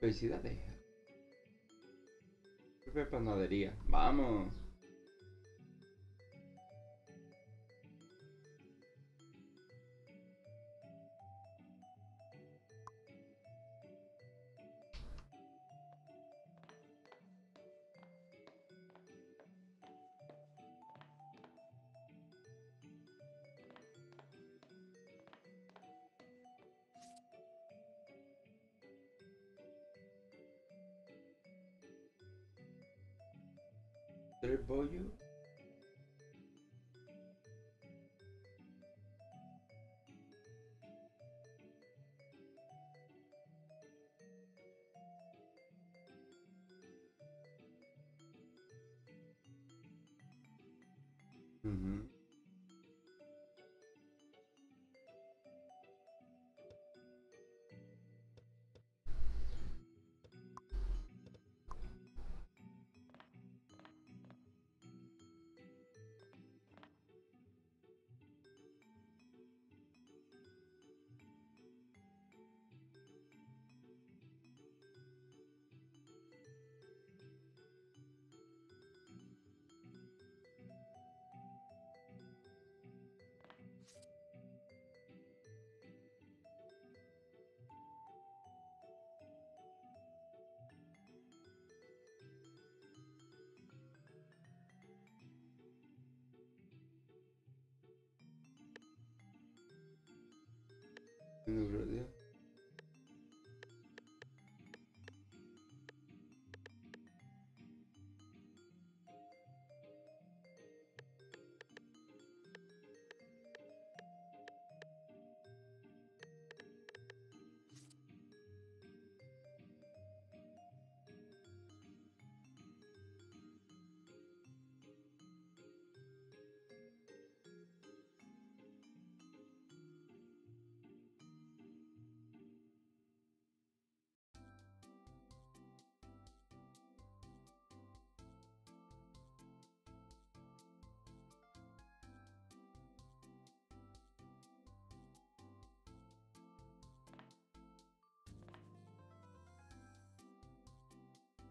Felicidades. Pepe Panadería. Vamos. Número de-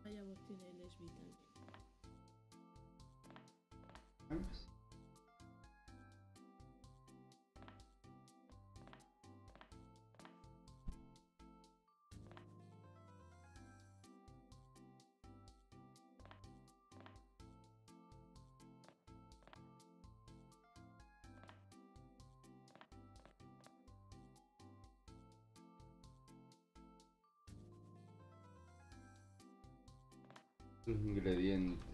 Vaya voz tiene el es vital. Ingredientes.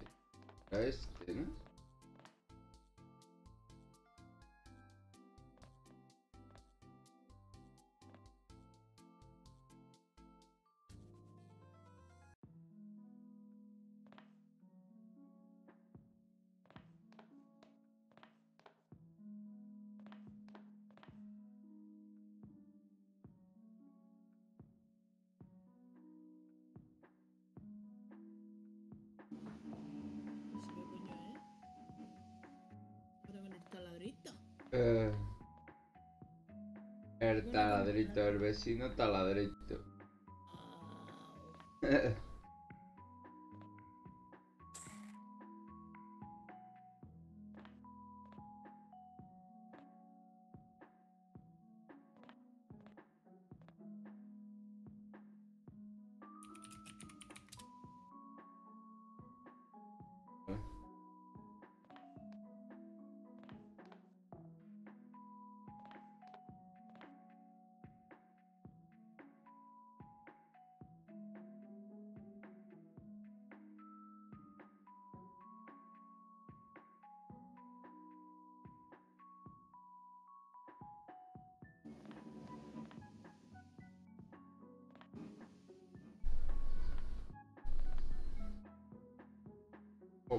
Era este. Taladrito, el vecino taladrito.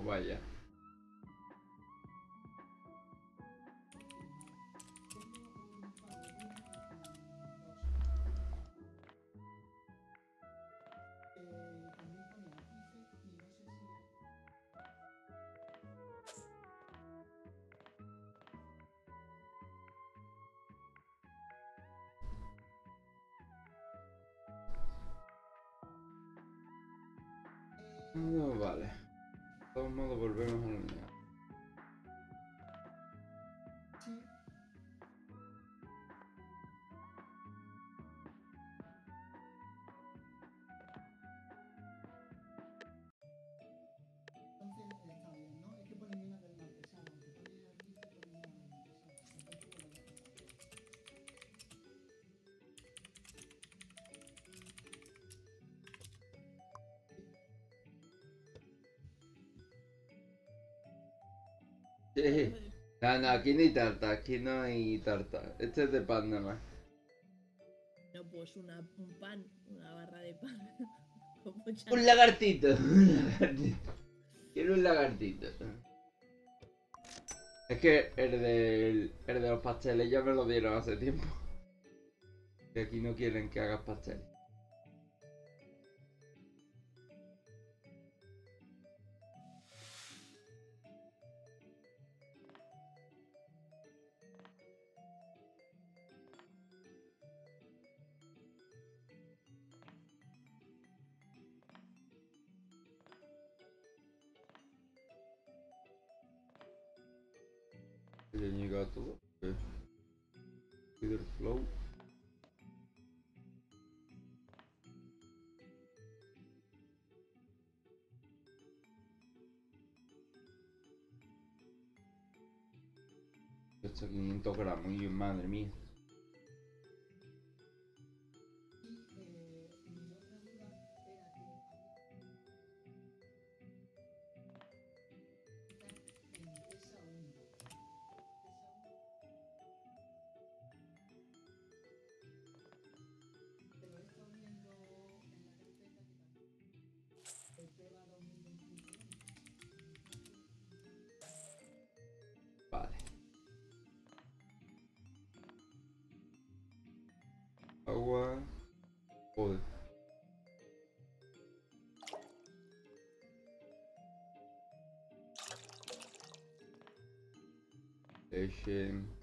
Vaya. Volvemos a la Sí. No, no, aquí no hay tarta, aquí no hay tarta. Este es de pan nada más. No, pues una, un pan, una barra de pan. Un lagartito. Un lagartito. Quiero un lagartito. Es que el, del, el de los pasteles ya me lo dieron hace tiempo. Y aquí no quieren que hagas pasteles. 500 gramos, y madre mía. Leche.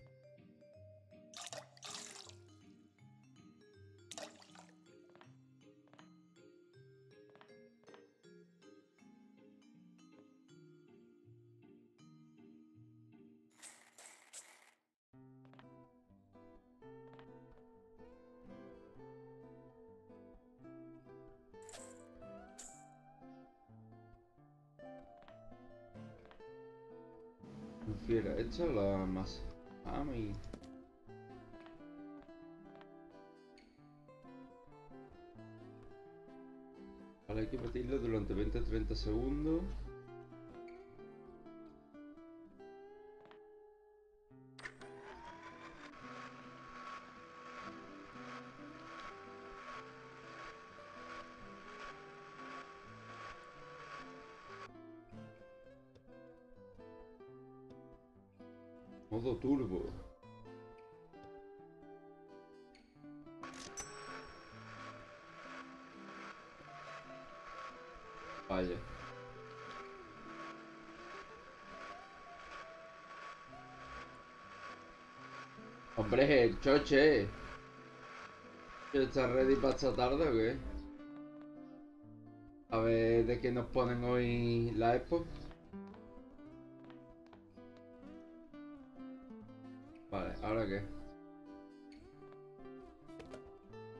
La masa. Ah, mi. Vale, hay que batirlo durante 20-30 segundos. Hombre, choche. ¿Estás ready para esta tarde o qué? A ver de qué nos ponen hoy la expo. Vale, ¿ahora qué?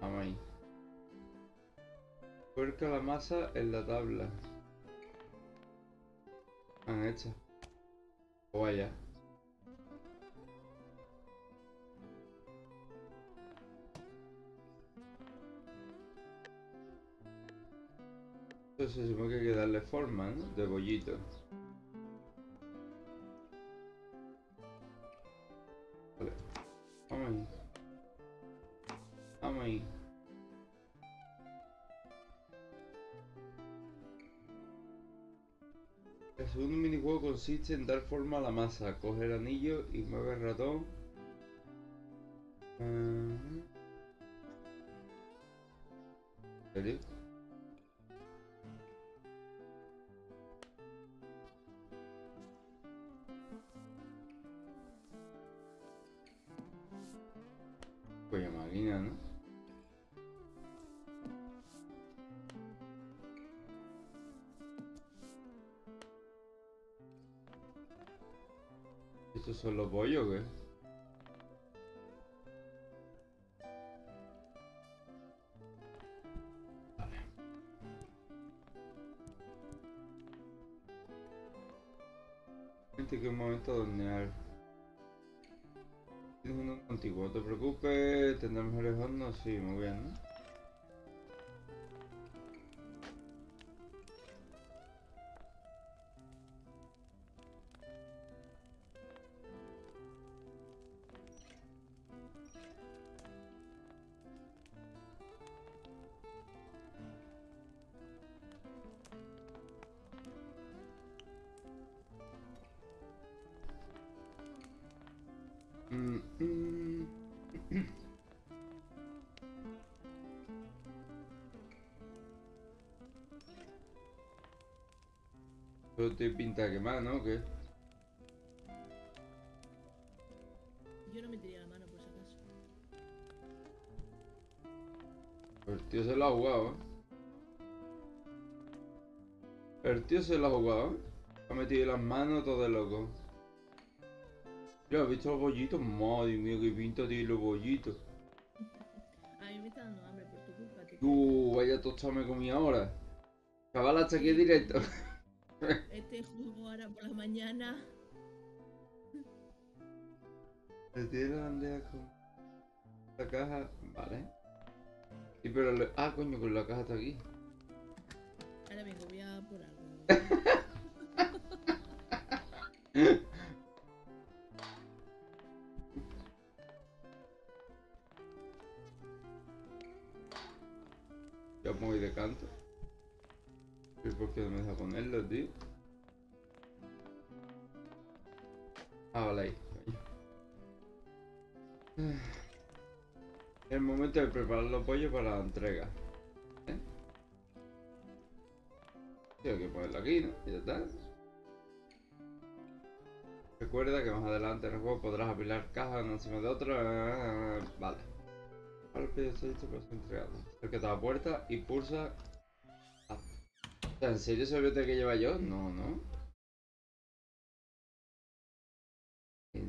Vamos ahí. Puerca la masa en la tabla. Han hecho. O vaya. Entonces se supone que hay que darle forma, ¿no? De bollito. Vale. Vamos ahí. Vamos ahí. El segundo minijuego consiste en dar forma a la masa, coger anillo y mueve el ratón. Ah. ¿En serio? Son los bollos qué? Vale. Gente que un momento donde Tienes uno antiguo, no te preocupes, tendrás mejores hornos, sí, muy bien, ¿no? Quemar, ¿no? ¿O ¿Qué? Yo no metería la mano por si acaso. El tío se lo ha jugado, ¿eh? El tío se lo ha jugado, ¿eh? Ha metido las manos todo de loco. Mira, ¿has visto los bollitos? Madre mía, qué pinta tiene los bollitos. A mí me está dando hambre por tu culpa. Uh, vaya tostada me comí ahora. Chaval, hasta aquí directo. Este juego ahora por la mañana. Tiene la bandeja con la caja. Vale. Sí, pero le... Ah, coño, con la caja está aquí. Ahora vengo, voy a por algo. Ah, vale, ahí. El momento de preparar los pollos para la entrega. ¿Eh? Tengo que ponerlo aquí, ¿no? Y ya está. Recuerda que más adelante en el juego podrás apilar cajas una encima de otra. Vale. Ahora está listo para ser entregado. Acércate la puerta y pulsa. A. O sea, ¿En serio se ve que lleva yo? No, no.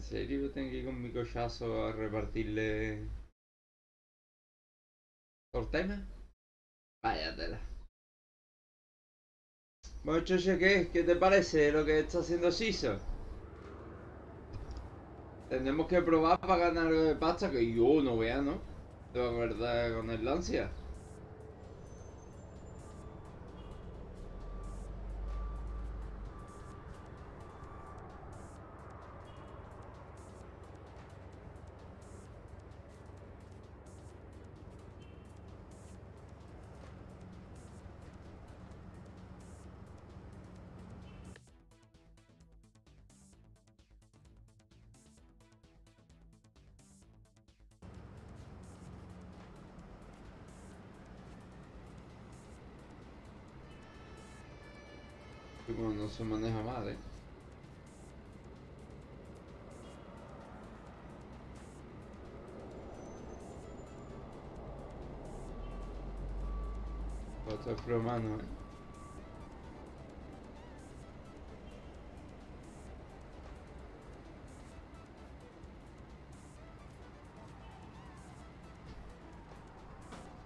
¿En serio tengo que ir con mi cochazo a repartirle. ¿Cortema? Vaya tela. Bueno, Choche, ¿qué? ¿Qué te parece lo que está haciendo Siso? Tenemos que probar para ganar algo de pasta que yo no vea, ¿no? De verdad con el Lancia. Se maneja mal, ¿eh? Otro pro mano, ¿eh?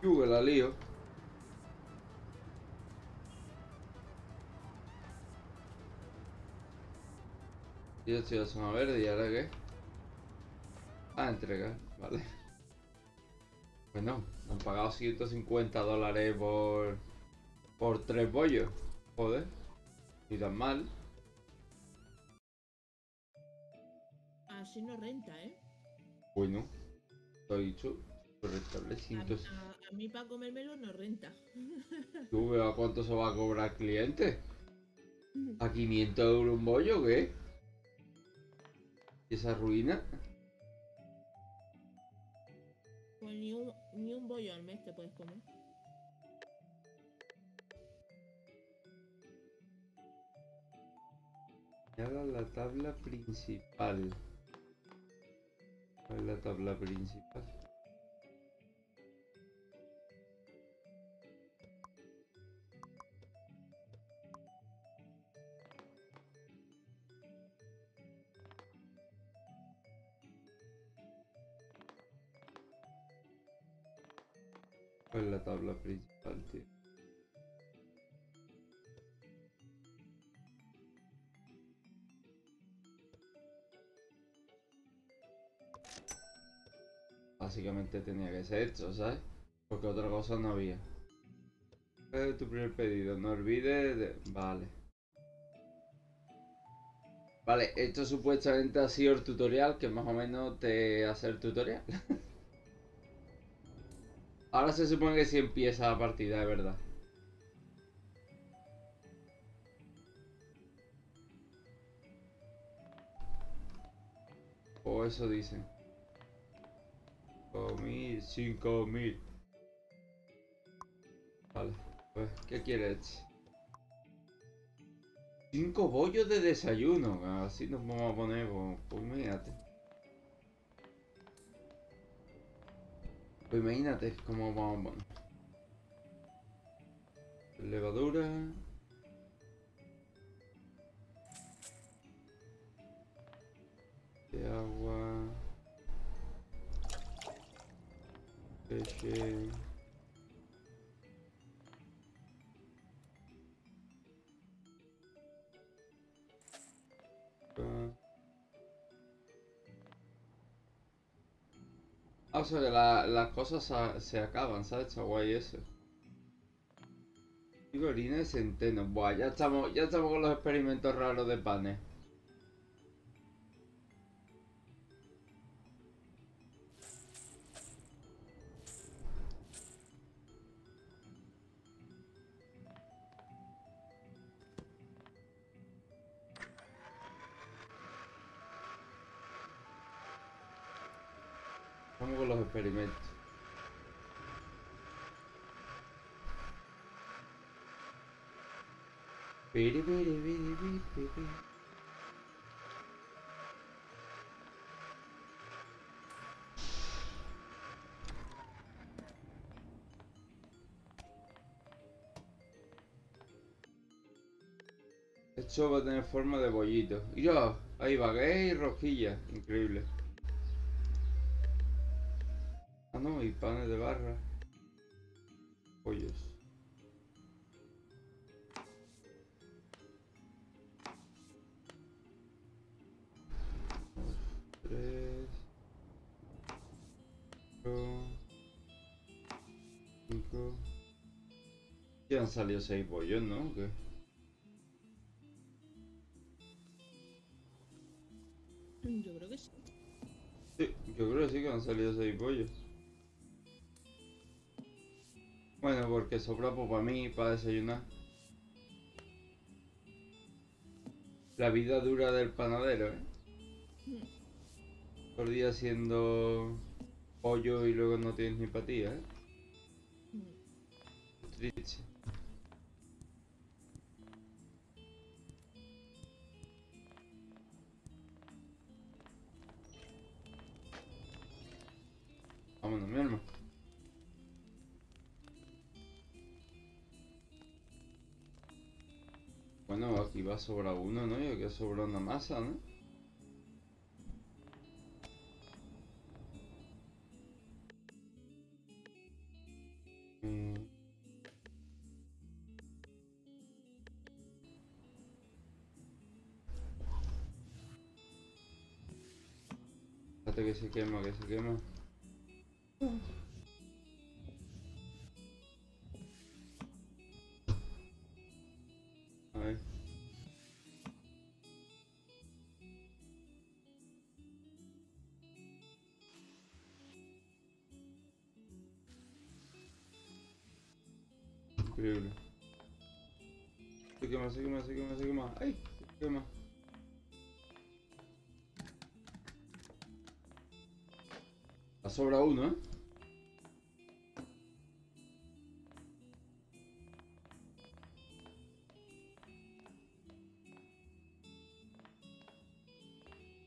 Que la lío. Yo estoy a zona verde y ahora qué? Ah, entregar, vale. Bueno, han pagado 150 dólares por. por tres bollos. Joder. Ni tan mal. Así no renta, ¿eh? Bueno, lo he dicho. Rentable A, 100. a- a mí para comérmelo no renta. ¿Tú ves a cuánto se va a cobrar el cliente? ¿A 500 euros un bollo o qué? ¿Y esa ruina? Pues ni un, ni un bollo al mes te puedes comer. Señala la tabla principal. ¿Cuál es la tabla principal? ¿Cuál es la tabla principal, tío? Básicamente tenía que ser esto, ¿sabes? Porque otra cosa no había. Es tu primer pedido, no olvides de... Vale. Vale, esto supuestamente ha sido el tutorial que más o menos te hace el tutorial. Ahora se supone que sí empieza la partida, de verdad. O eso dicen. 5.000, 5.000. Vale, pues, ¿qué quieres? Cinco bollos de desayuno, así nos vamos a poner, pues, pues imagínate. Pues imagínate cómo vamos. Levadura. De agua. Peche. O sea que la- las cosas se, acaban, ¿sabes? Está guay eso. Digo, harina de centeno. Buah, ya estamos, ya estamos con los experimentos raros de panes. Esto va a tener forma de bollito. Y yo, ahí baguette y rosquilla. Increíble. Ah, no, y panes de barra. Salido seis pollos, ¿no? ¿O qué? Yo creo que sí. Sí, yo creo que sí que han salido seis pollos. Bueno, porque sobra pues, para mí, para desayunar. La vida dura del panadero, ¿eh? Por día haciendo pollo y luego no tienes ni patía, ¿eh? Mm. Triste. Vámonos, mi hermano. Bueno, aquí va a sobrar uno, ¿no? Y aquí ha sobrado una masa, ¿no? Mm. Que se quema, que se quema. Quema, se quema, se quema. ¡Ay! Se quema. Ha sobrado uno, ¿eh?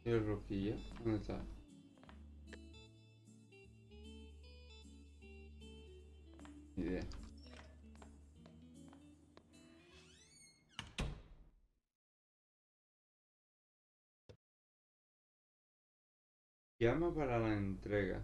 ¿Y el rosquilla? ¿Dónde está? Llama para la entrega.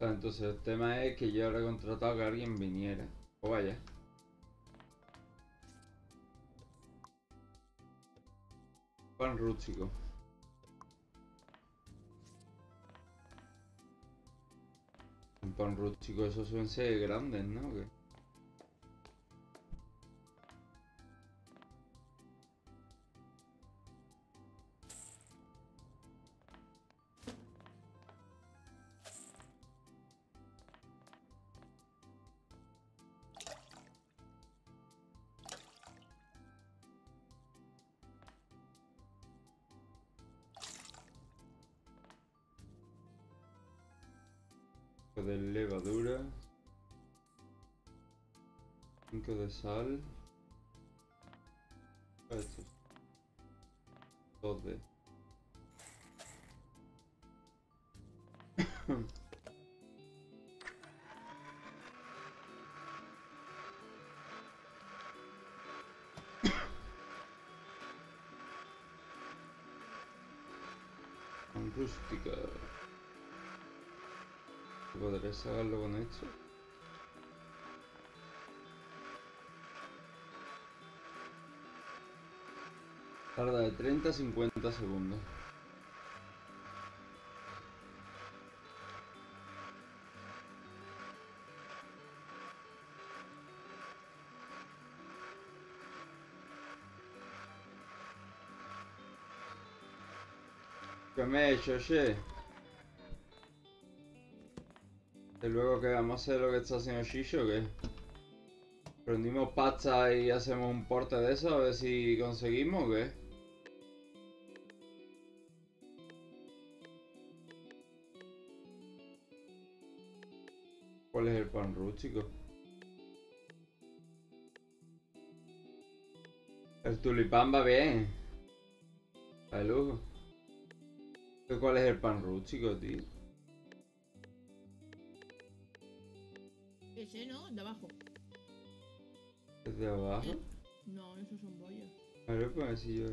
Entonces el tema es que yo ahora contratado que alguien viniera. O vaya. Pan rústico. Un pan rústico, esos suelen ser grandes, ¿no? ¿Qué? 5 de sal. Esto. 2 de. Rústica. ¿Podré sacarlo con esto? Tarda de 30 a 50 segundos. ¿Qué me he hecho, che? Y luego que vamos a hacer lo que está haciendo Shisho, ¿o qué? Prendimos pasta y hacemos un porte de eso, a ver si conseguimos o qué. Rústico? El tulipán va bien. Va lujo. ¿Cuál es el pan rústico, tío? Ese no, de abajo. ¿Es de abajo? ¿Eh? No, esos son bollos. A ver, pues si yo...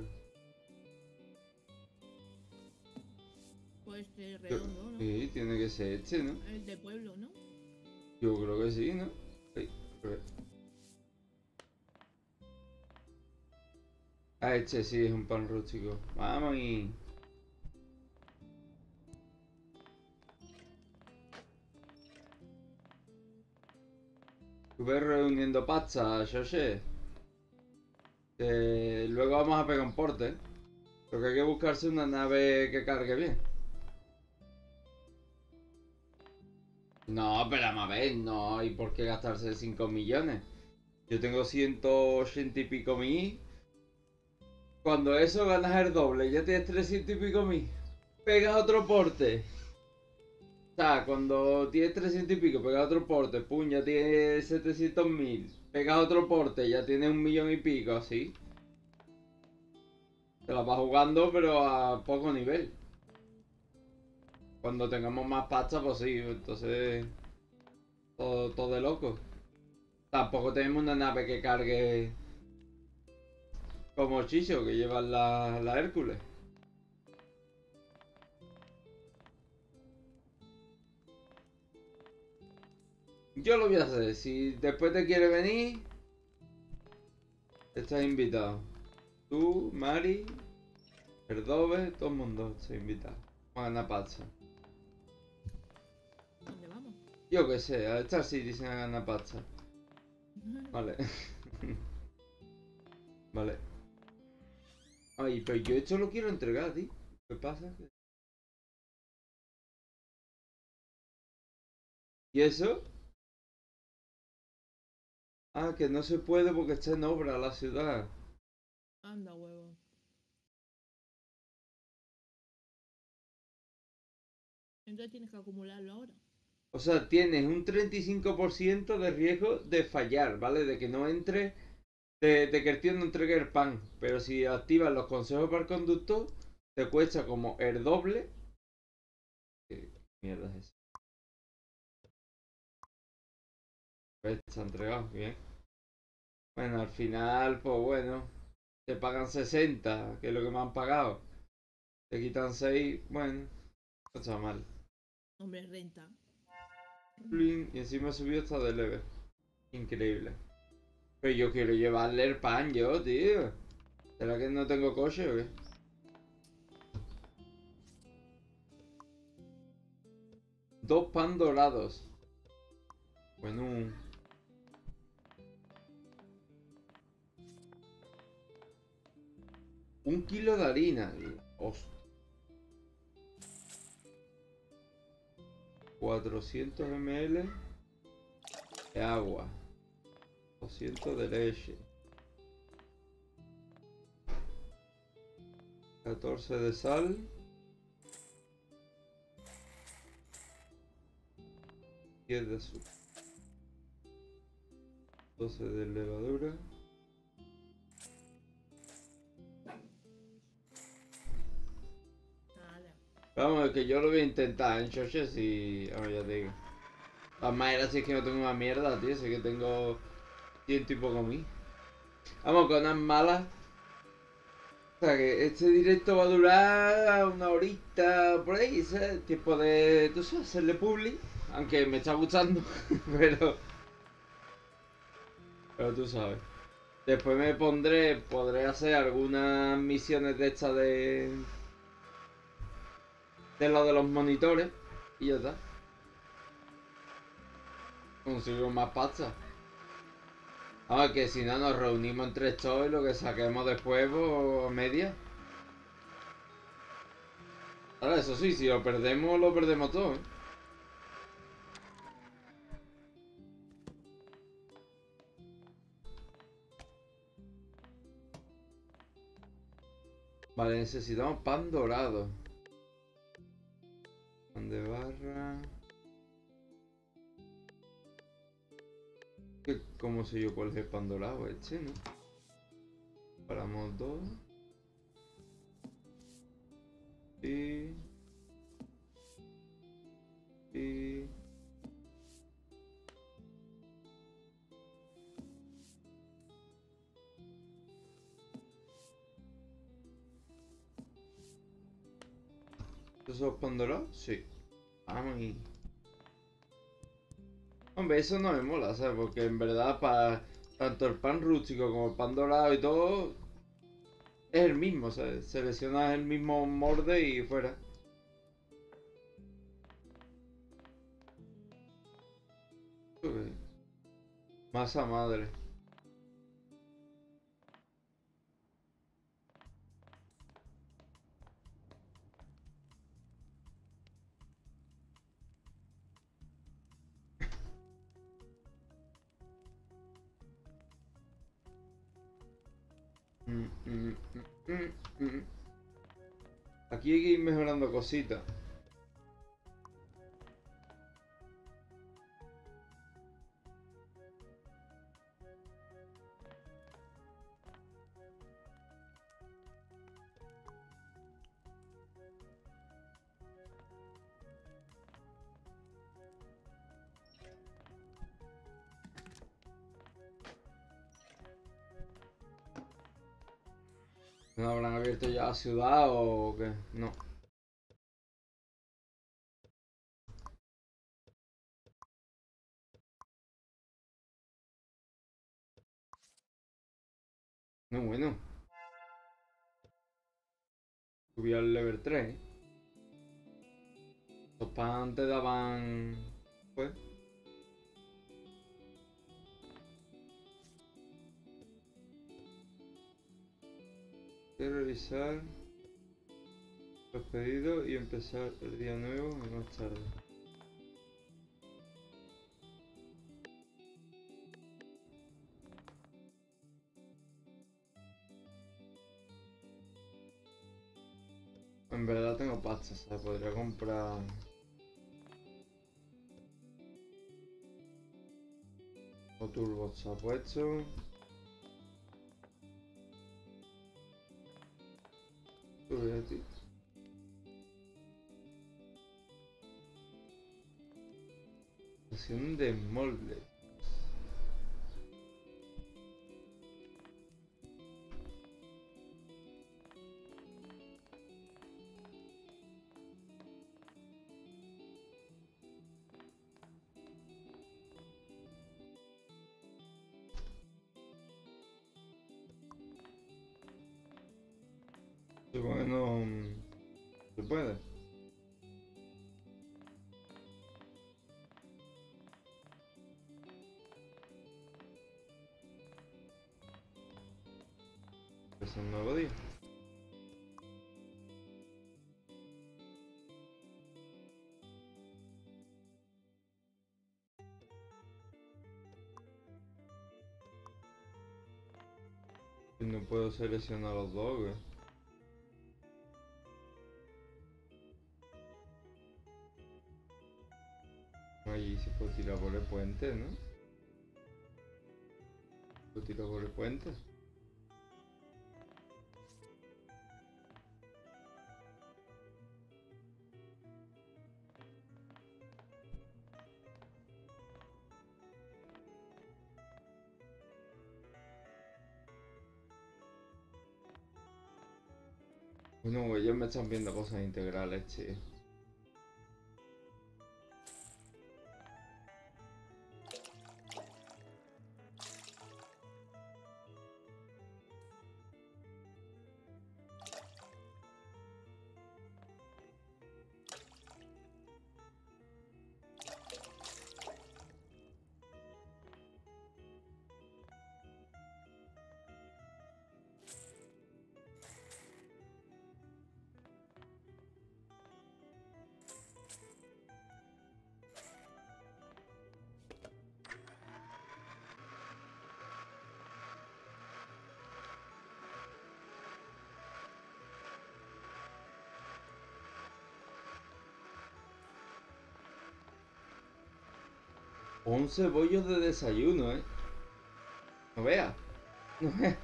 Pues este redondo, ¿no? Sí, tiene que ser este, ¿no? El de pueblo, ¿no? Yo creo que sí, ¿no? Ah, este sí es un pan rústico. Vamos y... Estuve reuniendo pasta, Joche. Que luego vamos a pegar un porte. Lo que hay que buscarse una nave que cargue bien. No, pero a ver, no hay por qué gastarse 5 millones. Yo tengo 180 y pico mil. Cuando eso ganas el doble, ya tienes 300 y pico mil. Pegas otro porte. O sea, cuando tienes 300 y pico, pegas otro porte, pum, ya tienes 700 mil. Pegas otro porte, ya tienes un millón y pico, así. Te la vas jugando, pero a poco nivel. Cuando tengamos más pasta, pues sí, entonces. Todo, de loco. Tampoco tenemos una nave que cargue. Como Chicho, que lleva la, Hércules. Yo lo voy a hacer. Si después te quiere venir, estás invitado. Tú, Mari, Perdove, todo el mundo está invitado. Juana Pazza. Yo que sé, a Star Citizen a ganar pasta. Vale. vale. Ay, pero yo esto lo quiero entregar, tío. ¿Qué pasa? ¿Y eso? Ah, que no se puede porque está en obra la ciudad. Anda, huevo. Entonces tienes que acumularlo ahora. O sea, tienes un 35% de riesgo de fallar, ¿vale? De que no entre, de, que el tío no entregue el pan. Pero si activas los consejos para el conductor, te cuesta como el doble. ¿Qué mierda es eso? Pues entregado, bien. Bueno, al final, pues bueno, te pagan 60, que es lo que me han pagado. Te quitan 6, bueno, no está mal. Hombre, renta. Y encima he subido hasta de level. Increíble. Pero yo quiero llevarle el pan yo, tío. ¿Será que no tengo coche o qué? Dos pan dorados. Bueno. Un kilo de harina. Hostia. 400 ml de agua. 200 de leche. 14 de sal. 10 de azúcar. 12 de levadura. Vamos, que yo lo voy a intentar en choches y... Ahora ya te digo. Las maneras si es que no tengo una mierda, tío. Es que tengo ciento y poco mil. Vamos, con unas malas. O sea que este directo va a durar una horita por ahí, ¿sabes? Tiempo de, tú sabes, hacerle publi. Aunque me está gustando, pero... Pero tú sabes. Después me pondré, podré hacer algunas misiones de estas de... De lo de los monitores. Y ya está. Consigo más pasta. Vamos, que si no nos reunimos entre estos y lo que saquemos después, pues media. Ahora, eso sí, si lo perdemos, lo perdemos todo, ¿eh? Vale, necesitamos pan dorado. De barra. ¿Qué- ¿Cómo sé yo cuál es el pan? Este, ¿no? Paramos dos. Y... Y... ¿Esos son pan dorado? Sí. Hombre, eso no me mola, ¿sabes? Porque en verdad para tanto el pan rústico como el pan dorado y todo es el mismo, ¿sabes? Seleccionas el mismo molde y fuera. Masa madre. Aquí que ir mejorando cositas. Ciudad o qué? No. No, bueno. Subí al level 3. ¿eh? Los pan te daban... Pues... Quiero revisar los pedidos y empezar el día nuevo más tarde. En verdad tengo pasta, o sea, podría comprar... O turbo se ha puesto. Ti. Estación de molde. Supongo que no... ¿Se puede? Es un nuevo día. No puedo seleccionar los dos, güey. Puente, ¿no? ¿Puedo tirar por el puente? Bueno, ellos me están viendo cosas integrales, tío. Once bollos de desayuno, ¿eh? No vea. No vea.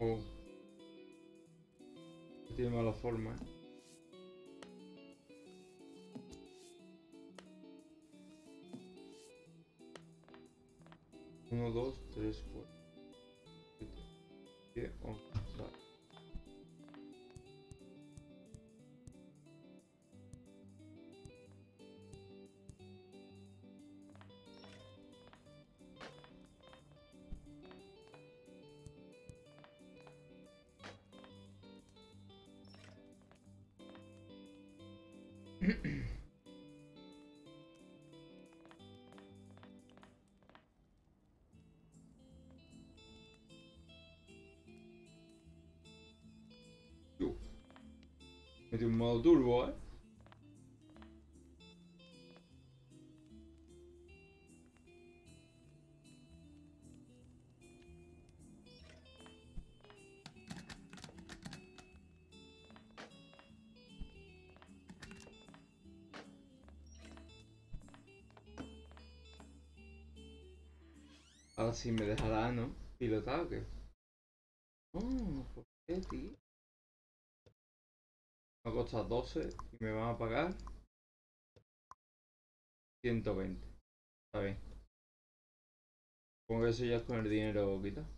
Oh. Tiene mala forma. ¿eh? Uno, dos, tres, cuatro, siete, once. Modo turbo, eh. Ahora sí me dejará, ¿no? ¿Pilotar o qué? Costado 12 y me van a pagar 120. Está bien. Supongo que eso ya es con el dinero quita.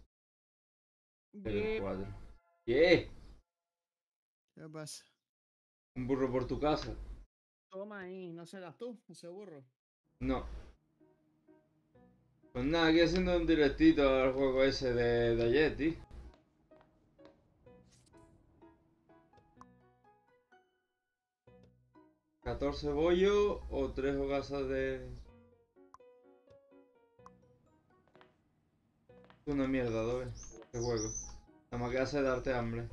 El 4. ¿Qué? ¿Qué pasa? ¿Un burro por tu casa? Toma ahí, no serás tú, ese burro. No. Pues nada, aquí haciendo un directito al juego ese de, de ayer, tío. 14 bollos o 3 hogazas de... Es una mierda, Adobe, este juego. Nada más que hace darte hambre.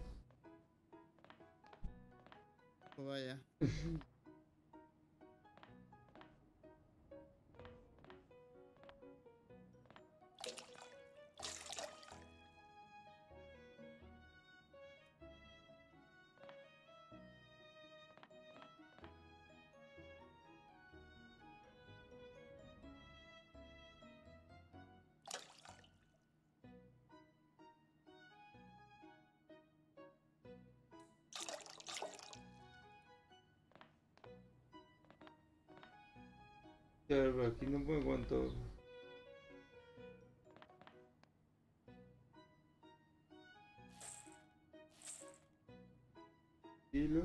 Pues Vaya. Pero aquí no puedo cuánto. Kilo.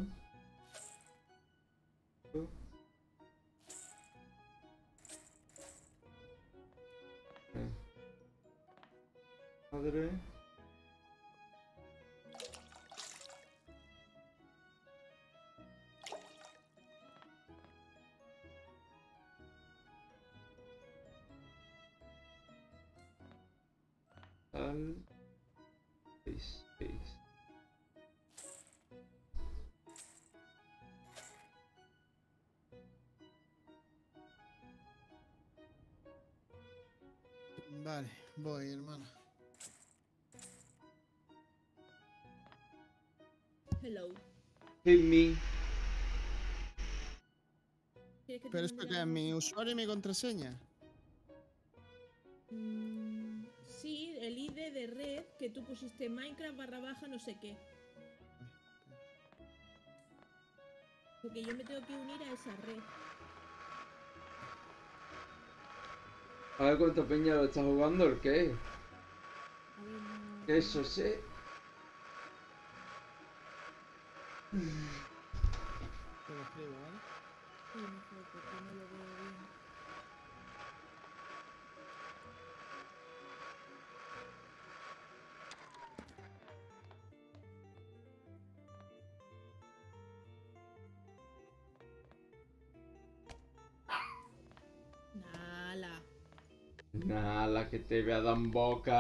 Madre. Al. Seis, seis. Vale, voy, hermano. Hello. Hit me. ¿Quieres que te Pero mi usuario y mi contraseña. Que tú pusiste Minecraft barra baja no sé qué. Porque yo me tengo que unir a esa red. A ver cuánto peña lo está jugando, ¿el qué? A ver, no- ¿Qué eso sé? Te lo escribo, ¿vale? Sí, mejor, porque no lo veo bien. Nada, que te vea dan boca.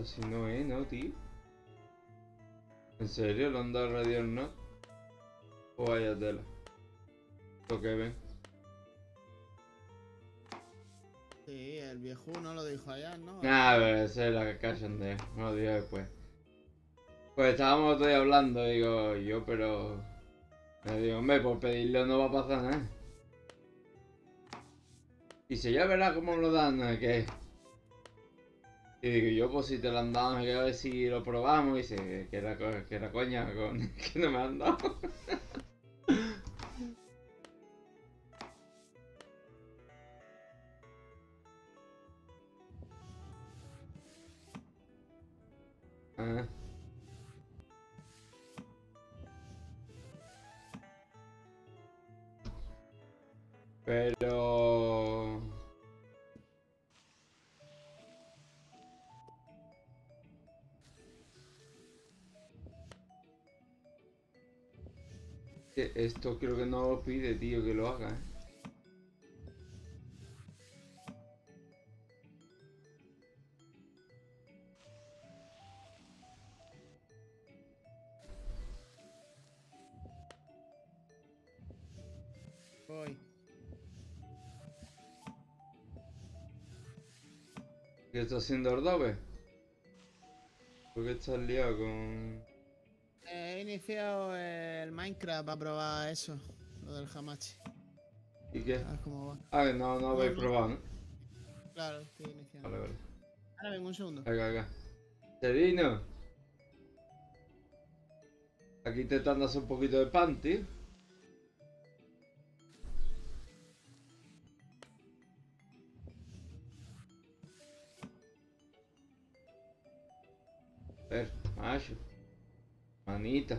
Esto así no es, ¿no, tío? ¿En serio lo han dado radio no? O vaya tela. Lo que ven. Sí, el viejuno lo dijo allá, ¿no? Nah, pero esa es la cachondeo. Me lo digo después. Pues estábamos otro día hablando, digo yo, pero. Me digo, hombre, por pedirlo no va a pasar nada. Y si ya verás cómo lo dan, ¿no? ¿qué? Y digo yo, pues si te lo han dado, hay que ver si lo probamos. Y dice que era, que era coña, con, que no me han dado. Esto creo que no lo pide, tío, que lo haga, ¿eh? Voy. ¿Qué está haciendo Ordobe? ¿Por qué estás liado con...? He iniciado el Minecraft para probar eso, lo del Hamachi. ¿Y qué? A ver cómo va. Ah, no, no habéis probado, ¿no? Claro, estoy iniciando. Vale, vale. Ahora vengo un segundo. Acá, acá. Serino. Aquí intentando hacer un poquito de pan, tío. A ver, macho. Manita.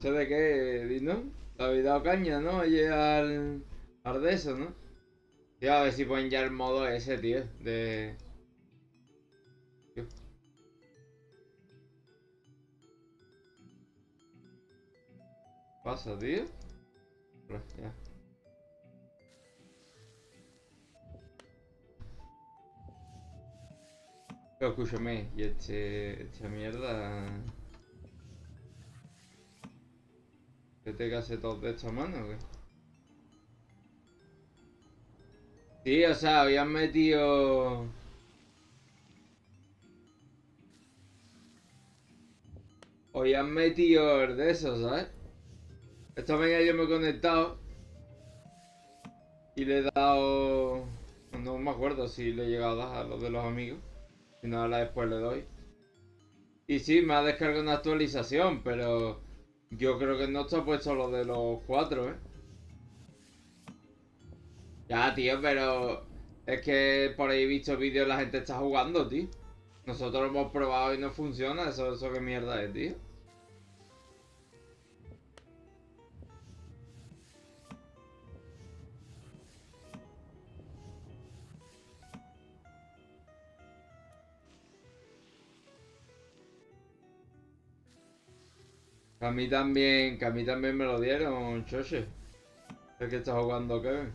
¿Sabes qué, no? David Caña, ¿no? Y al... al ¿no? Tío, a ver si ponen ya el modo ese, tío, de... ¿Qué pasa, tío? Ya. Y este, esta mierda... ¿Qué te hace todo de esta mano o qué? Sí, o sea, habían metido... Hoy han metido el de esos, ¿sabes? Esta mañana yo me he conectado y le he dado... No me acuerdo si le he llegado a los de los amigos. Si no, ahora después le doy. Y sí, me ha descargado una actualización, pero yo creo que no está puesto lo de los cuatro, ¿eh? Ya, tío, pero es que por ahí he visto vídeos la gente está jugando, tío. Nosotros lo hemos probado y no funciona, eso, eso qué mierda es, tío. A mí también, que a mí también me lo dieron, Choche. El que está jugando Kevin.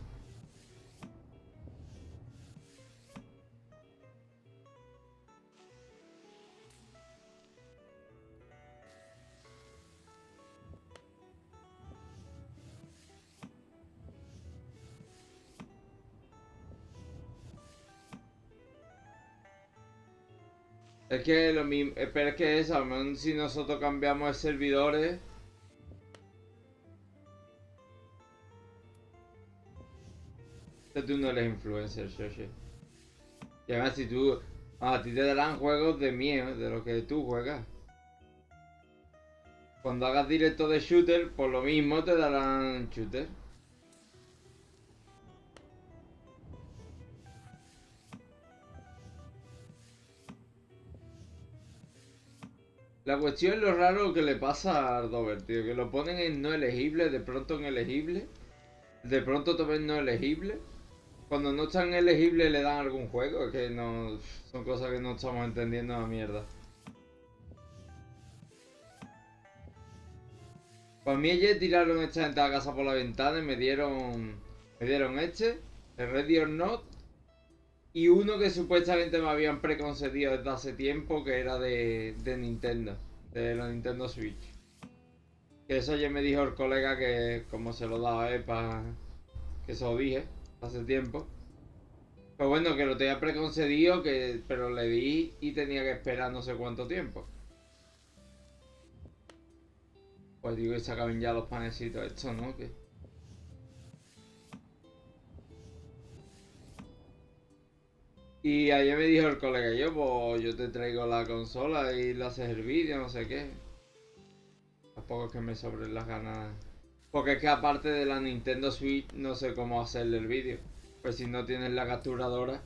Es que lo mismo, eh, pero es que eso, a lo mejor si nosotros cambiamos de servidores. Que tú no eres influencer, Shoshi. Y además si tú. A ti te darán juegos de miedo, de lo que tú juegas. Cuando hagas directo de shooter, por lo mismo te darán shooter. La cuestión es lo raro que le pasa a Dover, tío. Que lo ponen en no elegible, de pronto en elegible. De pronto también no elegible. Cuando no están elegibles le dan algún juego. Es que no. Son cosas que no estamos entendiendo mierda. Pues a mí ayer tiraron esta gente a casa por la ventana y me dieron. Me dieron este, el Ready or Not. Y uno que supuestamente me habían preconcedido desde hace tiempo, que era de, de Nintendo, de la Nintendo Switch. Que eso ya me dijo el colega que como se lo daba a él para que se lo dije hace tiempo. Pues bueno, que lo tenía preconcedido, que, pero le di y tenía que esperar no sé cuánto tiempo. Pues digo, y se acaban ya los panecitos estos, ¿no? Que... Y ayer me dijo el colega, yo, pues yo te traigo la consola y le haces el vídeo, no sé qué. Tampoco es que me sobren las ganas. Porque es que aparte de la Nintendo Switch no sé cómo hacerle el vídeo. Pues si no tienes la capturadora.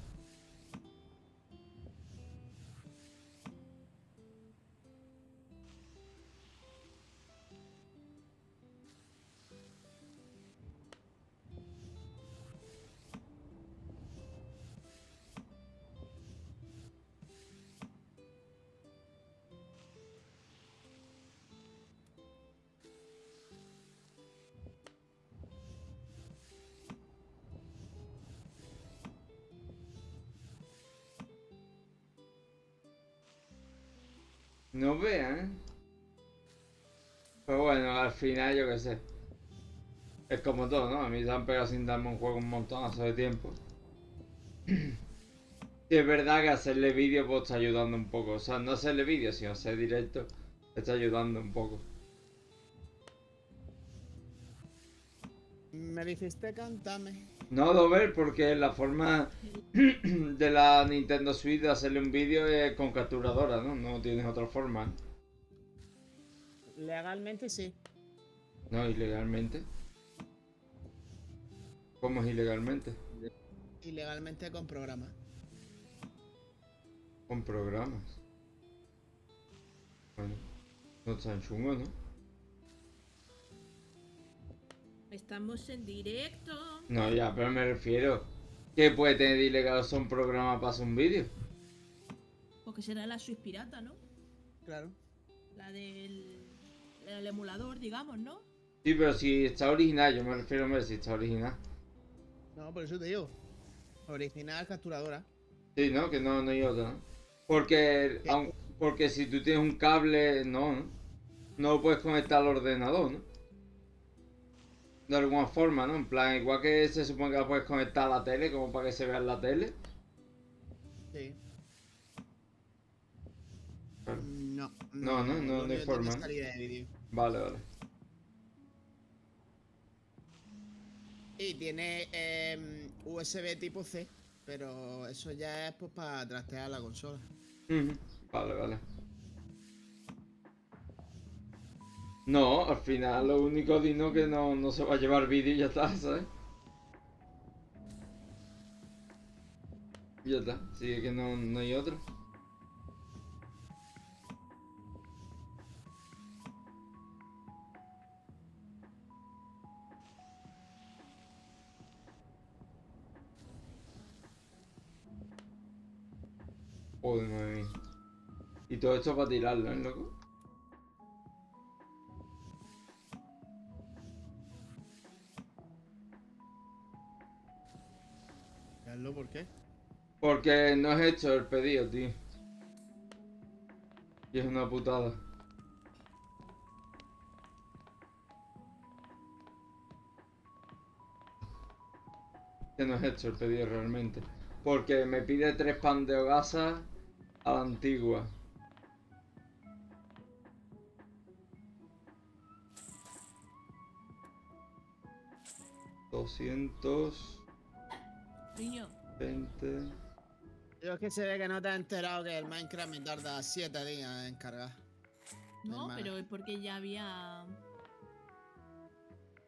No vean. Pero bueno, al final yo qué sé. Es como todo, ¿no? A mí se han pegado sin darme un juego un montón hace tiempo. Sí, es verdad que hacerle vídeo pues está ayudando un poco. O sea, no hacerle vídeo, sino hacer directo está ayudando un poco. Me dijiste cántame. No, Dover, porque la forma de la Nintendo Switch de hacerle un vídeo es con capturadora, ¿no? No tienes otra forma. Legalmente sí. No, ilegalmente. ¿Cómo es ilegalmente? Ilegalmente con programa. Con programas. Bueno, no tan chungo, ¿no? Estamos en directo. No, ya, pero me refiero. ¿Qué puede tener ilegal son programas para hacer un vídeo? Porque será la Swiss pirata, ¿no? Claro. La del, la del emulador, digamos, ¿no? Sí, pero si está original, yo me refiero a ver si está original. No, por eso te digo. Original capturadora. Sí, ¿no? Que no, no hay otra, ¿no? Porque, aun- porque si tú tienes un cable, no, ¿no? No lo puedes conectar al ordenador, ¿no? De alguna forma, ¿no? En plan, igual que se supone que la puedes conectar a la tele, como para que se vea en la tele. Sí. No. No, no, no, no hay forma. Vale, vale. Y tiene em, USB tipo C, pero eso ya es pues para trastear la consola. Vale, vale. No, al final lo único digno que no, no se va a llevar vídeo y ya está, ¿sabes? Ya está, es que no, no hay otro. Joder, madre mía. Y todo esto para tirarlo, ¿eh, loco? ¿Por qué? Porque no has hecho el pedido, tío. Y es una putada. Que no has hecho el pedido realmente. Porque me pide tres pan de hogasa a la antigua. Doscientos Niño, veinte. Yo es que se ve que no te has enterado que el Minecraft me tarda 7 días en cargar. no, pero es porque ya había.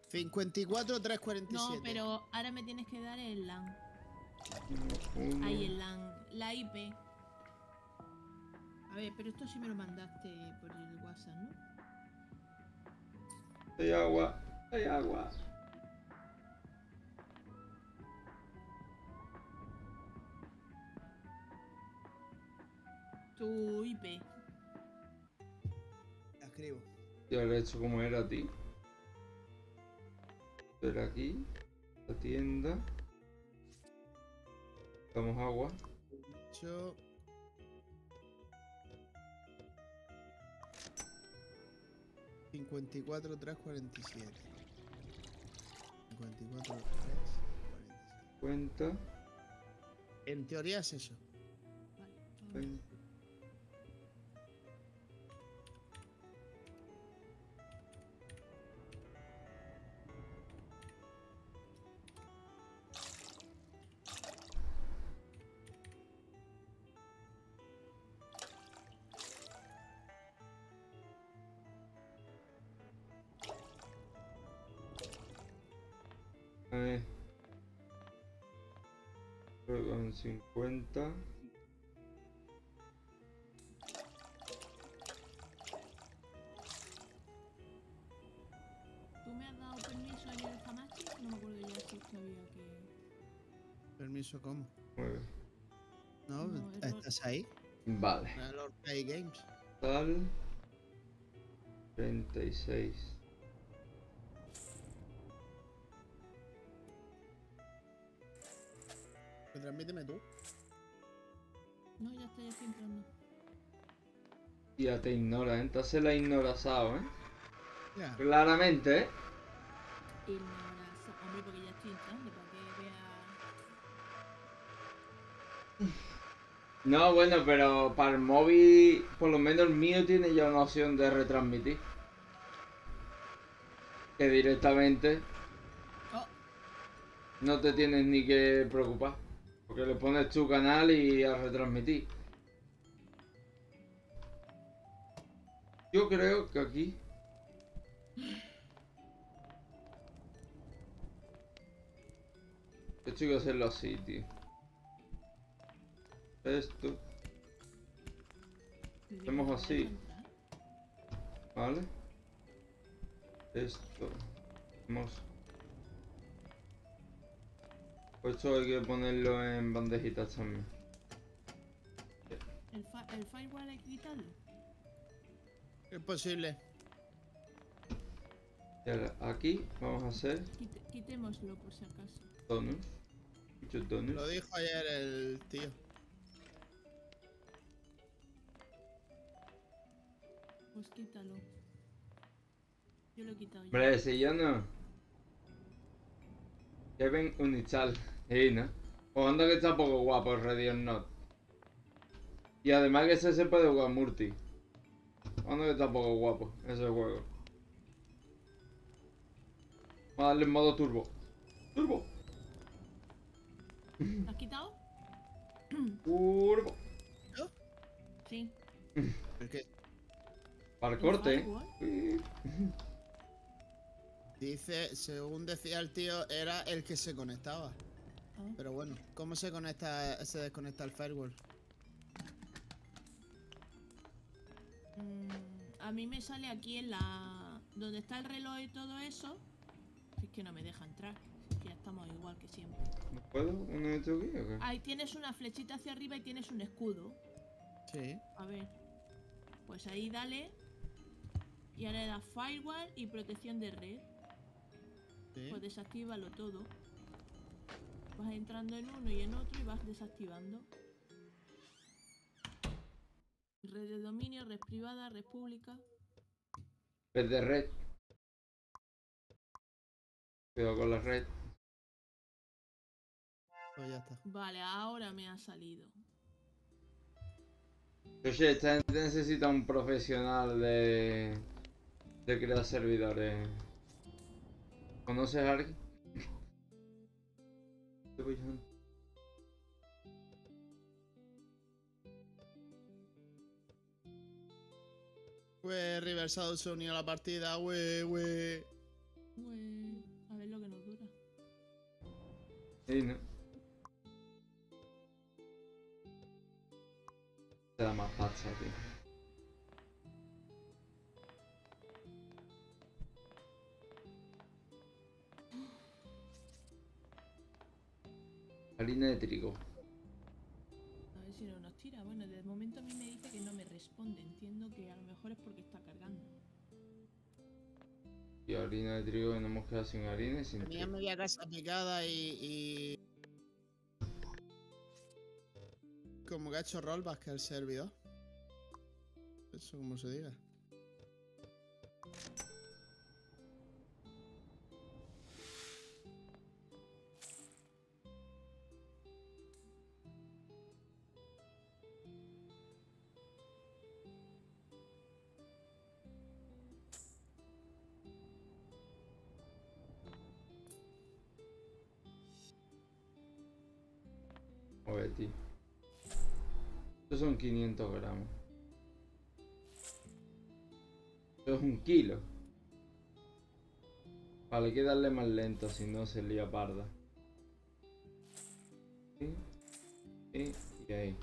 54, 347. No, pero ahora me tienes que dar el LAN. Ahí el LAN, la IP. A ver, pero esto sí me lo mandaste por el WhatsApp, ¿no? Hay agua, hay agua. Tu IP. La escribo. Ya lo he hecho como era, tío. Pero aquí, la tienda. Damos agua. 8. Cincuenta-y-cuatro, tres, cuarenta y siete. Cincuenta y cuatro, tres, cuarenta y siete. Cuenta. En teoría es eso. Vale. Veinte. A ver. Creo que con 50. ¿Tú me has dado permiso Hamachi? No me acuerdo ya si sabía que. Permiso, ¿cómo? 9. No, No, ¿estás ahí? Vale. Games. Tal. 36. Pues transmíteme tú. No, ya estoy aquí entrando. Ya te ignora, ¿eh? Entonces la ignorazado, ¿eh? Ya. Claramente, ¿eh? Ignoraza. Hombre, porque ya estoy entrando, para que vea. No, bueno, pero para el móvil, por lo menos el mío tiene ya una opción de retransmitir. Que directamente Oh, no te tienes ni que preocupar. Porque le pones tu canal y a retransmitir. Yo creo que aquí. Esto hay que hacerlo así, tío. Esto, ¿desde Hacemos así. ¿vale? Esto. Hacemos Pues esto hay que ponerlo en bandejitas también. El, fa- el firewall hay que quitarlo. Es posible. Y ahora aquí vamos a hacer Quite- quitémoslo por si acaso. donuts. Muchos donuts. Lo dijo ayer el tío. Pues quítalo. Yo lo he quitado ya. Hombre, si yo no. Kevin Unichal. Sí, ¿no? O anda que está poco guapo or Not. Y además que ese se puede jugar multi. Anda que está poco guapo ese juego. Vamos a darle en modo turbo. Turbo. ¿Lo has quitado? Turbo. Sí. Es que Para el ¿El corte. Dice, según decía el tío, era el que se conectaba. Ah. Pero bueno, ¿cómo se conecta, se desconecta el firewall? Mm, a mí me sale aquí en la... Donde está el reloj y todo eso. Si es que no me deja entrar. Si es que ya estamos igual que siempre. ¿No puedo? ¿Uno de estos aquí o qué? Ahí tienes una flechita hacia arriba y tienes un escudo. Sí. A ver. Pues ahí dale. Y ahora le das firewall y protección de red. Pues desactívalo todo. Vas entrando en uno y en otro y vas desactivando. Red de dominio, red privada, red pública. Red de red. Cuidado con la red. Pues ya está. Vale, ahora me ha salido. Oye, esta gente necesita un profesional de, de crear servidores. ¿Conoces a alguien? Te voy a- Pues Riverside se unió a la partida, wey, wey. Ué, a ver lo que nos dura. Sí, ¿no? Te da más pasta, tío. Harina de trigo. A ver si no nos tira. Bueno, de momento a mí me dice que no me responde. Entiendo que a lo mejor es porque está cargando. Y harina de trigo que nos hemos quedado sin harina y sin Tenía trigo. media casa picada y, y... Como que ha hecho rollback el servidor. Eso como se diga. Son 500 gramos. Es un kilo. Vale, hay que darle más lento, si no se lía parda. Y, y, y ahí.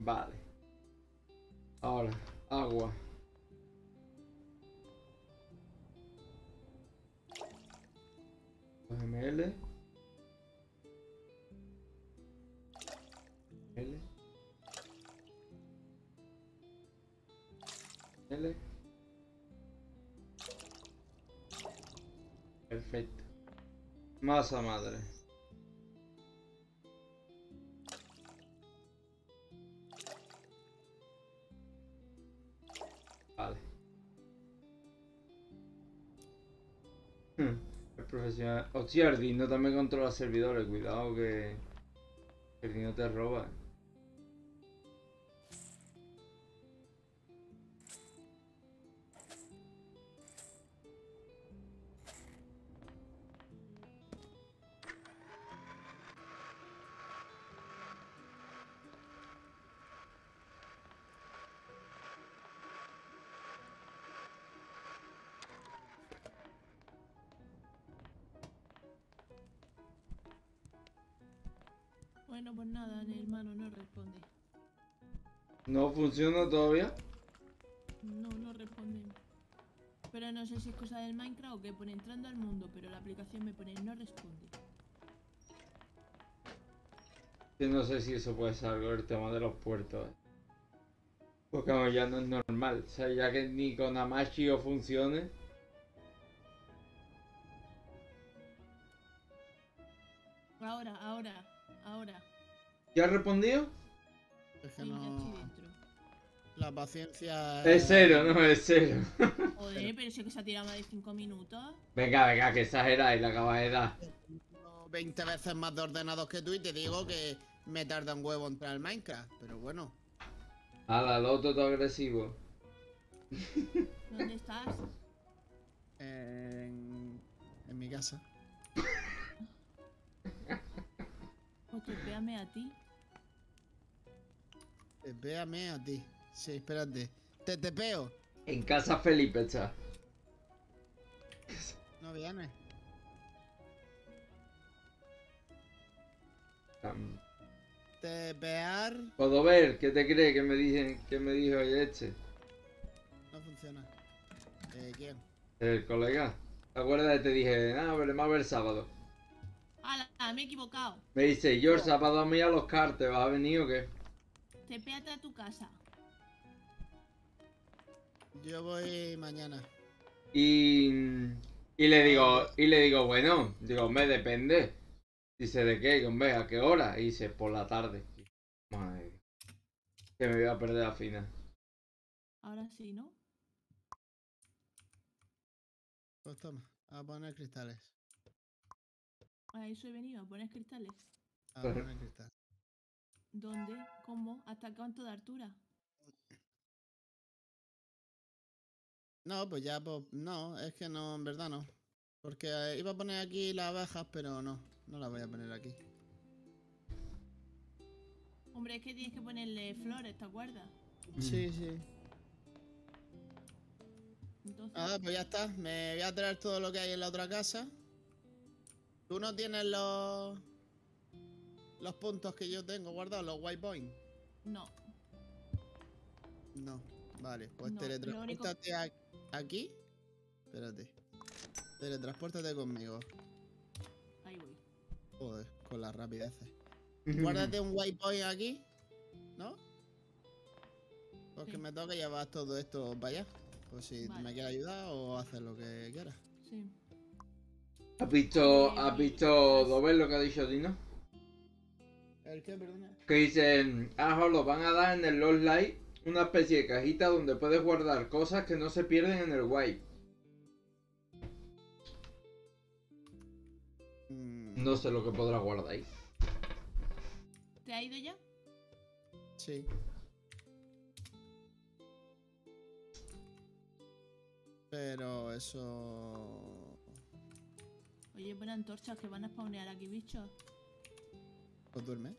Vale. Ahora, agua. Ml. Perfecto. Masa madre. Vale. Hmm, El profesional. Hostia, el Dino también controla servidores. Cuidado que. que El Dino te roba. No funciona todavía. No, no responde. Pero no sé si es cosa del Minecraft o que pone entrando al mundo, pero la aplicación me pone no responde. Yo no sé si eso puede ser algo el tema de los puertos. eh. Porque vamos, ya no es normal. O sea, ya que ni con Amashio funcione. Ahora, ahora, ahora. ¿Ya has respondido? Es que no. La paciencia. Es cero, no es cero. Joder, pero es que se ha tirado más de 5 minutos. Venga, venga, que exageráis la acabas de dar. Tengo 20 veces más de ordenados que tú y te digo que me tarda un huevo entrar al Minecraft. Pero bueno. Ala, lo otro todo agresivo. ¿Dónde estás? En, en mi casa. Pues tepéame a ti. Véame a ti. Sí, espérate. Te tepeo. En casa Felipe está. No vienes. Um, Tepear. Puedo ver, ¿qué te cree que me dije, que me dijo hoy este? No funciona. Eh, ¿quién? El colega. ¿Te acuerdas que te dije, ah, veremos a ver el sábado? ¡Hala! Me he equivocado. Me dice, yo el sábado a mí a los cartes, ¿vas a venir o qué? Tepéate a tu casa. Yo voy mañana. Y, y le digo, y le digo, bueno, digo, me depende. Dice, ¿de qué? Digo, hombre, ¿a qué hora? Y dice, por la tarde. Madre. Que me voy a perder la final. Ahora sí, ¿no? Pues toma, a poner cristales. A eso he venido, a poner cristales. A poner cristales. ¿Dónde? ¿Cómo? ¿Hasta cuánto de altura? No, pues ya, pues no, es que no, en verdad no. Porque eh, iba a poner aquí las abejas, pero no, no las voy a poner aquí. Hombre, es que tienes que ponerle flores, ¿te acuerdas? Sí, sí. Entonces, Ah, pues ya está. Me voy a traer todo lo que hay en la otra casa. Tú no tienes los los puntos que yo tengo guardados, los white points. no. No. Vale, pues No, lo único- teletransportate a- aquí. Espérate. Teletransportate conmigo. Ahí voy. Joder, con las rapideces. Guárdate un white point aquí. ¿No? Porque Sí. me toca llevar todo esto para allá. Pues si Vale. me quieres ayudar o hacer lo que quieras. Sí. ¿Has visto, has visto Dover lo que ha dicho Dino? ¿El qué, perdona? Que dice, ah, lo van a dar en el Lost Light una especie de cajita donde puedes guardar cosas que no se pierden en el wipe. Mm, No sé lo que podrá guardar ahí. ¿Te ha ido ya? Sí. Pero eso... Oye, pon antorchas que van a spawnear aquí bichos. Pues duerme.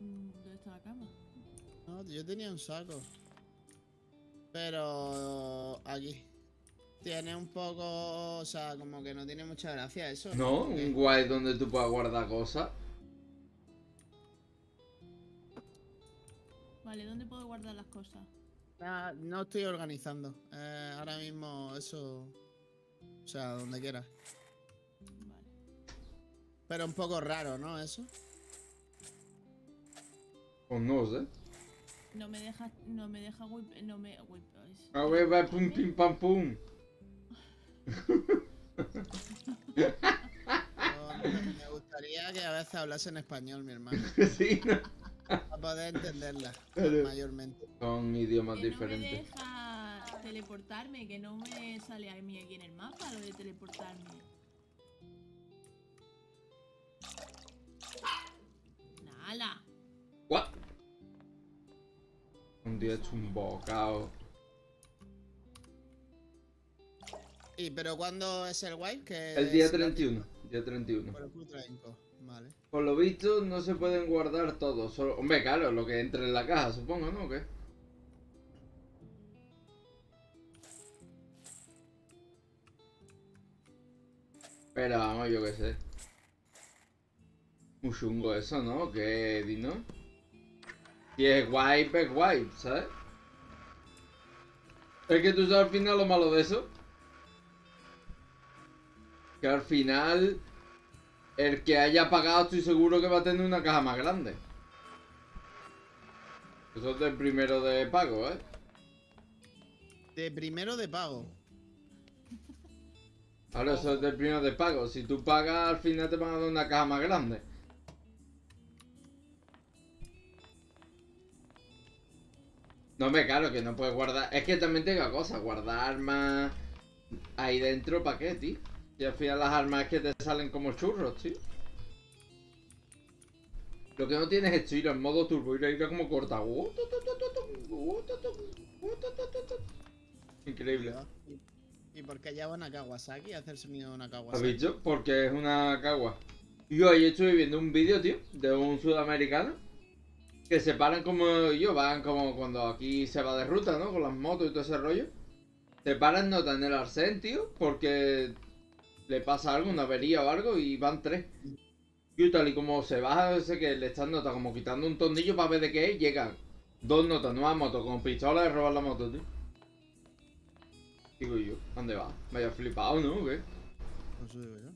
¿Dónde está la cama? No, yo tenía un saco. Pero aquí. Tiene un poco... O sea, como que no tiene mucha gracia eso. ¿No? Un wipe donde tú puedas guardar cosas. Vale, ¿dónde puedo guardar las cosas? Ah, no estoy organizando. Eh, ahora mismo eso... O sea, donde quieras. Vale. Pero un poco raro, ¿no? Eso. Pues no sé. No me deja, no me deja whip, no me, whip, A ver, va, pum, pim, pam, pum. Me, gustaría que a veces hablase en español, mi hermano. sí, ¿no? Para poder entenderla mayormente. Son idiomas que no me diferentes. deja teleportarme, que no me sale a mí aquí en el mapa lo de teleportarme. Nala. Un día hecho un bocado. ¿Y pero cuándo es el wipe? Que El día es- 31. Día 31. Por el Q35, Vale. Por lo visto no se pueden guardar todos. Solo... Hombre, claro, lo que entre en la caja, supongo, ¿no? ¿O ¿Qué? Pero vamos, yo qué sé. Muy chungo eso, ¿no? ¿Qué, Dino? Si es wipe, es wipe, ¿sabes? Es que tú sabes al final lo malo de eso. Que al final, el que haya pagado estoy seguro que va a tener una caja más grande. Eso es del primero de pago, ¿eh? De primero de pago. Claro, eso es del primero de pago. Si tú pagas, al final te van a dar una caja más grande. No me claro que no puedes guardar. Es que también tengo cosas, guardar armas ahí dentro, ¿para qué, tío? Y al final las armas es que te salen como churros, tío. Lo que no tienes es esto, ir en modo turbo, ir ir como corta. Increíble. ¿Y por qué llama una Kawasaki hace el sonido de una ¿Has Kawasaki? visto? Porque es una cagua. Yo ayer estuve viendo un vídeo, tío, de un sudamericano que se paran como yo, van como cuando aquí se va de ruta, ¿no? Con las motos y todo ese rollo. Se paran, notan en el arcén, tío, porque le pasa algo, una avería o algo, y van tres. Y tal y como se baja ese que le están nota como quitando un tornillo para ver de qué es, llegan dos notas, nuevas motos con pistolas y robar la moto, tío. Digo yo, ¿dónde va? Vaya flipado, ¿no? ¿O ¿Qué? Eso digo yo.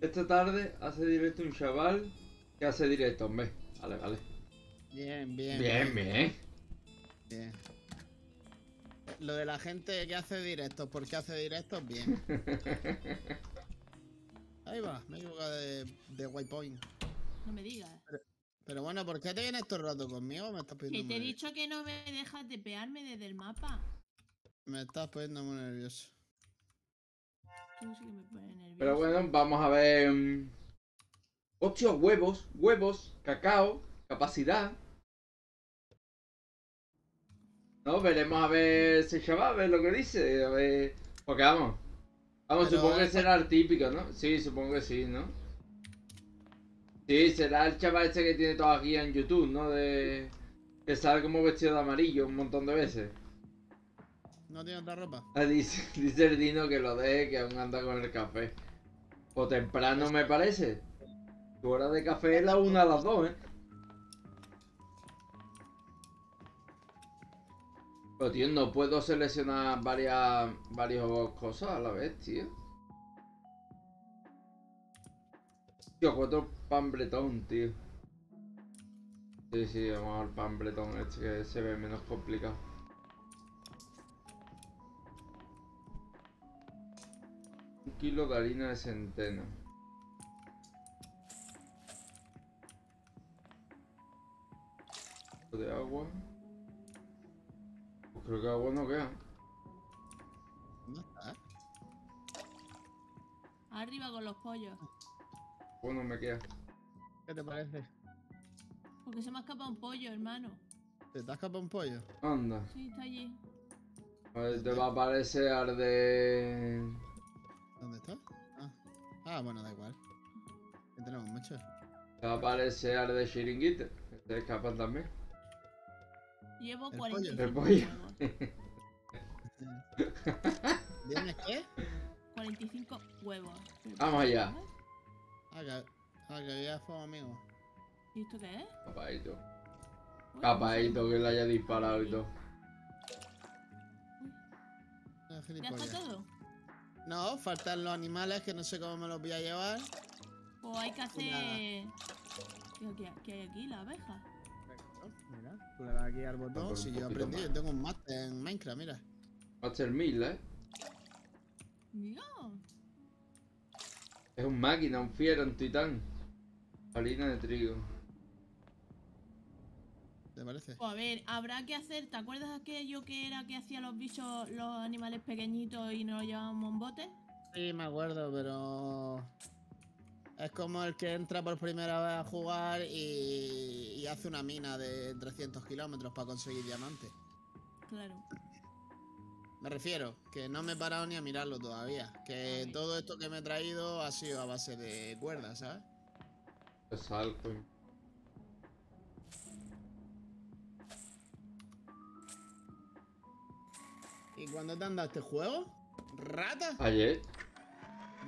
Esta tarde hace directo un chaval que hace directo, hombre. Vale, vale. Bien, bien. Bien, bien. bien. Lo de la gente que hace directos, porque hace directos, bien. Ahí va, me he equivocado de, de waypoint. No me digas. Pero bueno, ¿por qué te vienes todo el rato conmigo? Me estás Que poniendo te he dicho que no me dejas de pearme desde el mapa. Me estás poniendo muy nervioso. Me nervioso. Pero bueno, vamos a ver. mm, Hostia, huevos, huevos, cacao, capacidad. No, veremos a ver ese chaval, a ver lo que dice. A ver. Porque vamos. Vamos, Pero supongo que será el típico, ¿no? Sí, supongo que sí, ¿no? Sí, será el chaval este que tiene toda aquí en YouTube, ¿no? De. Que sale como vestido de amarillo un montón de veces. ¿No tienes otra ropa? Ah, dice, dice el Dino que lo deje, que aún anda con el café. O temprano me parece. Tu hora de café es la una a las dos, ¿eh? Pero tío, no puedo seleccionar varias, varias cosas a la vez, tío. Tío, cuatro pan bretón, tío. Sí, sí, vamos al pan bretón este que se ve menos complicado. Un kilo de harina de centeno. De agua. Pues creo que agua no queda. ¿Dónde está? Arriba con los pollos. Agua no me queda. ¿Qué te parece? Porque se me ha escapado un pollo, hermano. ¿Te te has escapado un pollo? Anda. Sí, está allí. A ver, te va a aparecer al de... ¿Dónde está? Ah, ah bueno, da igual. Tenemos mucho. Te va a aparecer al de Chiringuito. Que te escapan también. Llevo El 45 El pollo. huevos. ¿Tienes qué? 45 huevos. Vamos allá. Ah, que, ah, que había fuego amigo. ¿Y esto qué es? Capaito. Uy, Capaito que le haya disparado y todo. Ah, ¿Ya está todo? No, faltan los animales que no sé cómo me los voy a llevar. O hay que hacer... ¿Qué, qué- qué hay aquí? ¿La abeja? Mira, tú le das aquí al botón. un Si yo aprendí, más. yo tengo un máster en Minecraft, mira. Master 1000, ¿eh? Mira. Es un máquina, un fiero, un titán. Harina de trigo. ¿Te parece? Pues a ver, habrá que hacer... ¿Te acuerdas aquello que era que hacía los bichos, los animales pequeñitos y nos llevábamos en bote? Sí, me acuerdo, pero. Es como el que entra por primera vez a jugar y, y hace una mina de 300 kilómetros para conseguir diamantes. Claro. Me refiero, que no me he parado ni a mirarlo todavía. Que todo esto que me he traído ha sido a base de cuerdas, ¿sabes? Es ¿Y cuándo te han dado este juego? ¿Rata? Ayer.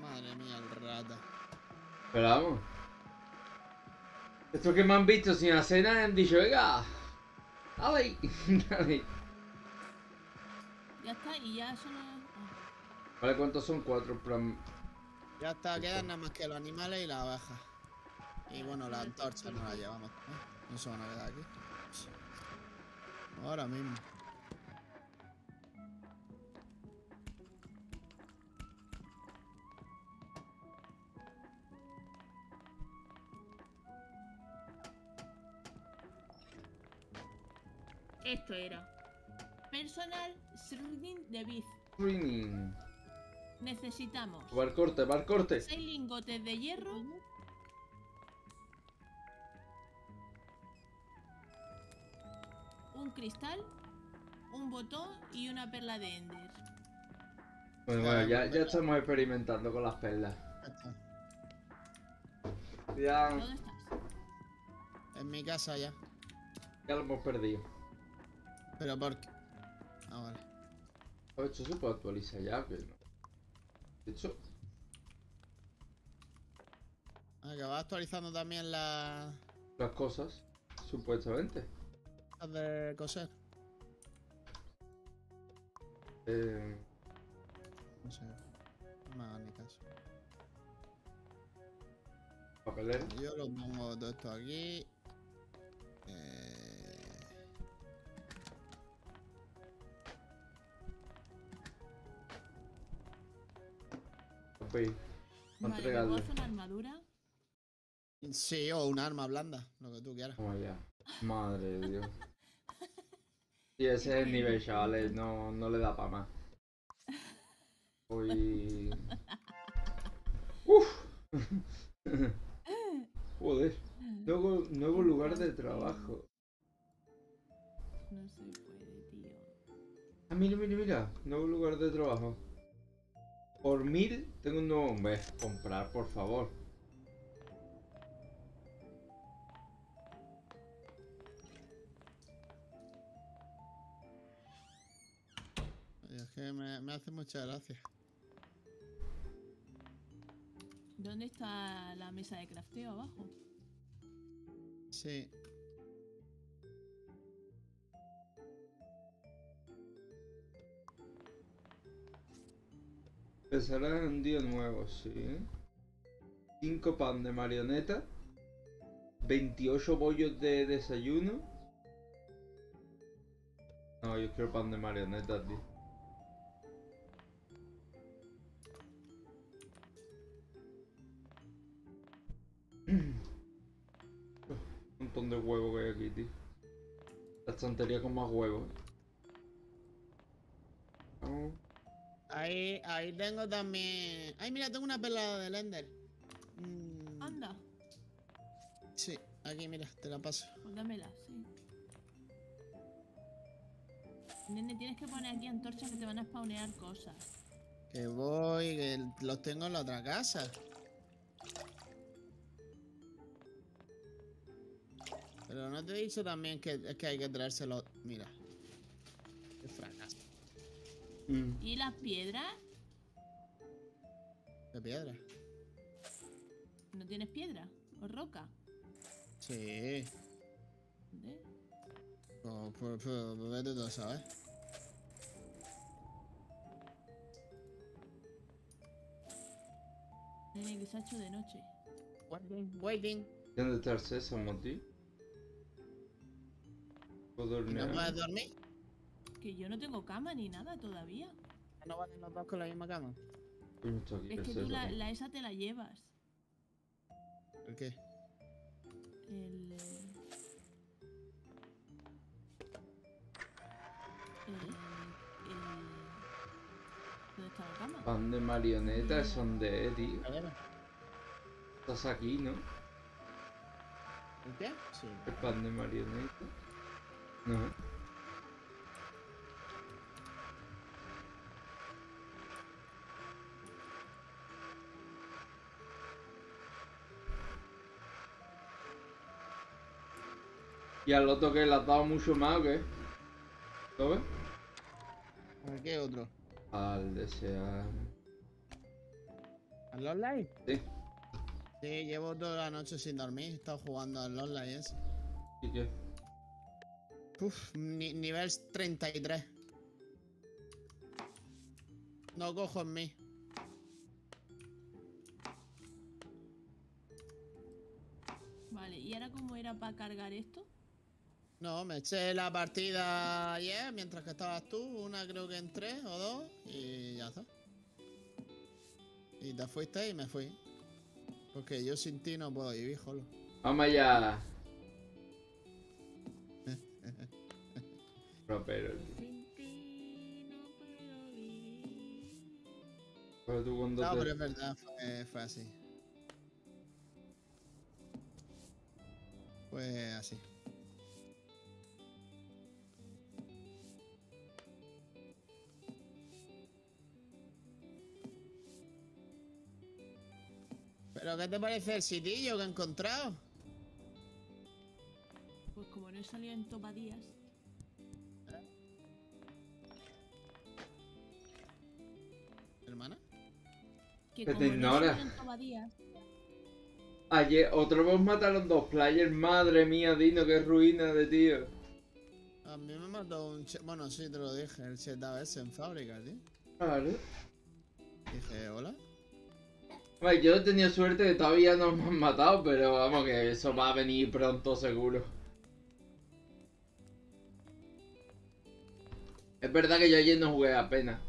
Madre mía, el rata. Pero vamos. Estos que me han visto sin hacer nada han dicho, venga. ¡Ay! Dale. Ya está, y ya solo. ah, Vale, ¿cuántos son? Cuatro. plan- Ya está, quedan nada más que los animales y las abejas. Y bueno, las antorchas no las llevamos. ¿eh? No se van a quedar aquí. Ahora mismo. Esto era. Personal Shrugging de Biz. Screening. Necesitamos Va al corte, va al corte. 6 lingotes de hierro. Un cristal, un botón y una perla de Ender. Bueno, bueno, ya, ya estamos experimentando con las perlas. Ya, ¿Dónde estás? En mi casa ya. ya lo hemos perdido. Pero por qué. Ah, vale. A ver, esto se puede actualizar ya, no. De hecho, Ah, que va actualizando también las las cosas, supuestamente. las de coser. Eh, No sé. No me hagan ni caso. papelera. Yo lo pongo todo esto aquí. Ok. Vale, ¿me puedo entregarle. hacer una armadura? Sí, o un arma blanda, lo que tú quieras. Allá. Madre de Dios. Y ese es el nivel, chavales. No, no le da para más. Uy. Uf. Joder. Nuevo, nuevo lugar de trabajo. No se puede, tío. Ah, mira, mira, mira. Nuevo lugar de trabajo. Por mil tengo un nuevo mes. Comprar, por favor. Es que me, me hace mucha gracia. ¿Dónde está la mesa de crafteo abajo? Sí. Empezará un día nuevo, sí. 5 pan de marioneta. 28 bollos de desayuno. No, yo quiero pan de marioneta, tío. Un montón de huevos que hay aquí, tío. La estantería con más huevos. Vamos. Ahí, ahí tengo también. Ay, mira, tengo una perla de Lender. Mm, Anda, sí, aquí, mira, te la paso. pues dámela, sí. Nene, tienes que poner aquí antorchas que te van a spawnear cosas. Que voy, que los tengo en la otra casa. Pero no te he dicho también que es que hay que traérselos. Mira. Qué fracaso. Mm. ¿Y las piedras? De piedra. ¿No tienes piedra? ¿O roca? Sí. ¿Dónde? Pues, pues, pues, pues vete tú, ¿sabes? Nene, que se de noche. Waiting, waiting. ¿Dónde está el sésamo, tío? Puedo ¿Y ¿No puedes dormir? Que yo no tengo cama ni nada todavía. ¿No valen los dos con la misma cama? Aquí Es que tú la, esa te la llevas. ¿El qué? El... El... el... ¿Dónde está la cama? Pan de marionetas son de tío. A ver. Estás aquí, ¿no? ¿El qué? Sí. El pan de marioneta. No. ¿Y al otro que le has dado mucho más o qué? ¿Lo ves? ¿El qué otro? Al desear. ¿Al online? Sí. Sí, llevo toda la noche sin dormir. He estado jugando al online ese. ¿Y qué? Uf, ni- nivel 33. No cojo en mí. Vale, ¿y ahora cómo era para cargar esto? No, me eché la partida ayer mientras que estabas tú. Una creo que en tres o dos. Y ya está. Y te fuiste y me fui. Porque yo sin ti no puedo vivir, jolo. Vamos allá. No puedo vivir. Pero tú cuando No, te- pero es verdad, fue, fue así. Fue así. ¿Pero qué te parece el sitillo que he encontrado? Pues como no he salido en topadías. ¿Hermana? Que Que te como no he ignora. en tobadías. Ayer, otro vos mataron dos players, madre mía, Dino, qué ruina de tío. A mí me mató un... che- Bueno, sí, te lo dije, el ZS en fábrica, tío. Claro. Dije, hola. Hombre, yo he tenido suerte que todavía no me han matado, pero vamos que eso va a venir pronto seguro. Es verdad que yo ayer no jugué apenas.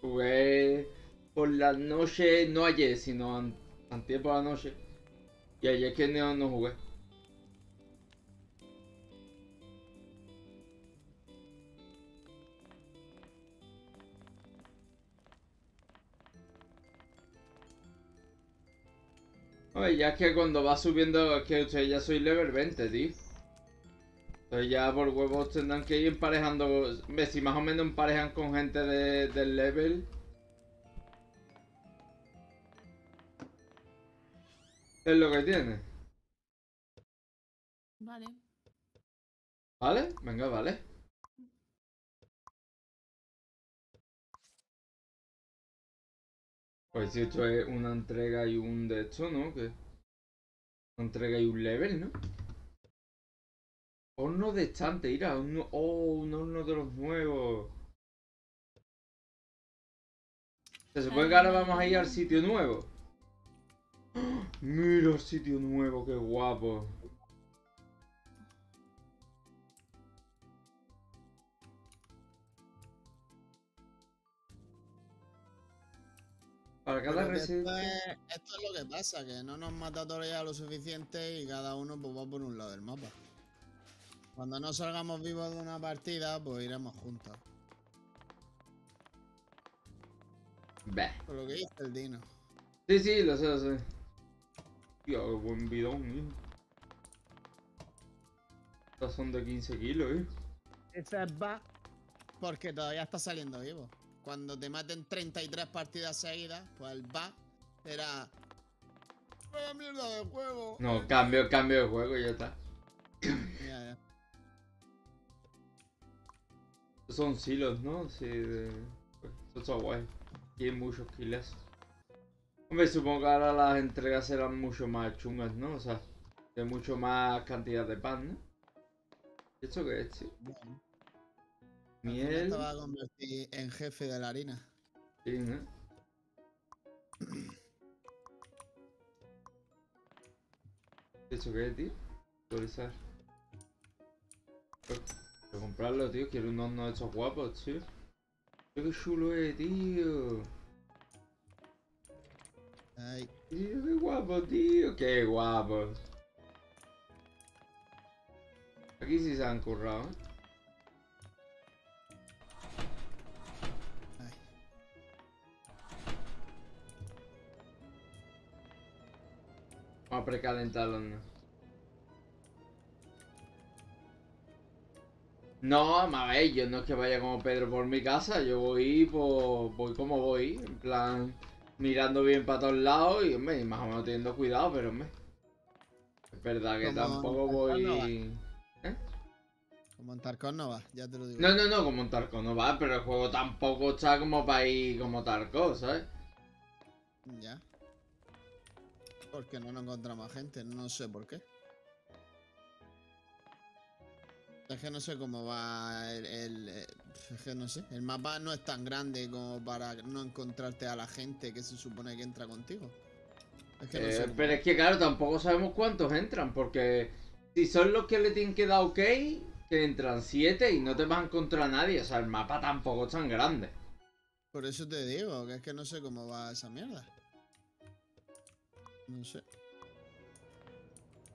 Jugué por la noche, no ayer, sino an antier por la noche. Y ayer que no, no jugué. Oye, ya es que cuando va subiendo, es que ustedes ya soy level 20, tío. Entonces ya por huevos tendrán que ir emparejando. Si más o menos emparejan con gente de- del level. Es lo que tiene. Vale. ¿Vale? Venga, vale. Pues si esto es una entrega y un de esto, ¿no? Que una entrega y un level, ¿no? Horno de estante, mira, un, oh, un horno de los nuevos. Se supone que ahora vamos a ir al sitio nuevo. Mira el sitio nuevo, qué guapo. Para cada Pero que receta. esto, es, lo que pasa, que no nos mata todavía lo suficiente y cada uno pues, va por un lado del mapa. Cuando no salgamos vivos de una partida, pues iremos juntos. Bah. Por lo que dice el Dino. Sí, sí, lo sé, lo sé. Tío, qué buen bidón, hijo. Estas son de 15 kilos, eh. Ese va porque todavía está saliendo vivo. Cuando te maten 33 partidas seguidas, pues el va será... ¡Vaya mierda de juego! No, cambio, cambio de juego y ya está. Ya, ya. Son silos, ¿no? Sí, de... pues, está guay. Hay muchos kills. Hombre, supongo que ahora las entregas serán mucho más chungas, ¿no? O sea, de mucho más cantidad de pan, ¿no? ¿Y ¿Esto qué es, tío? Bueno, Miel. te va a convertir en jefe de la harina. Sí, ¿no? ¿Eso qué es, tío? Actualizar. Quiero comprarlo, tío. Quiero un horno de estos guapos, tío. Tío, qué chulo es, tío. Ay, Tío, qué guapo, tío. Qué guapo. Aquí sí se han currado, ¿eh? Vamos a precalentar el horno. No, a ver, yo no es que vaya como Pedro por mi casa, yo voy por, voy como voy, en plan mirando bien para todos lados y hombre, más o menos teniendo cuidado, pero hombre. Es verdad que Como tampoco en voy. Como en Tarkon no va, ya te lo digo. No, no, no, como un Tarco no va, pero el juego tampoco está como para ir como Tarco, ¿sabes? Ya. Porque no nos encontramos gente, no sé por qué. Es que no sé cómo va el, el- eh, Es que no sé. El mapa no es tan grande como para no encontrarte a la gente que se supone que entra contigo. Es que no Eh, sé. pero es que claro, tampoco sabemos cuántos entran, porque si son los que le tienen que dar ok, que entran 7 y no te vas a encontrar a nadie. O sea, el mapa tampoco es tan grande. Por eso te digo, que es que no sé cómo va esa mierda. No sé.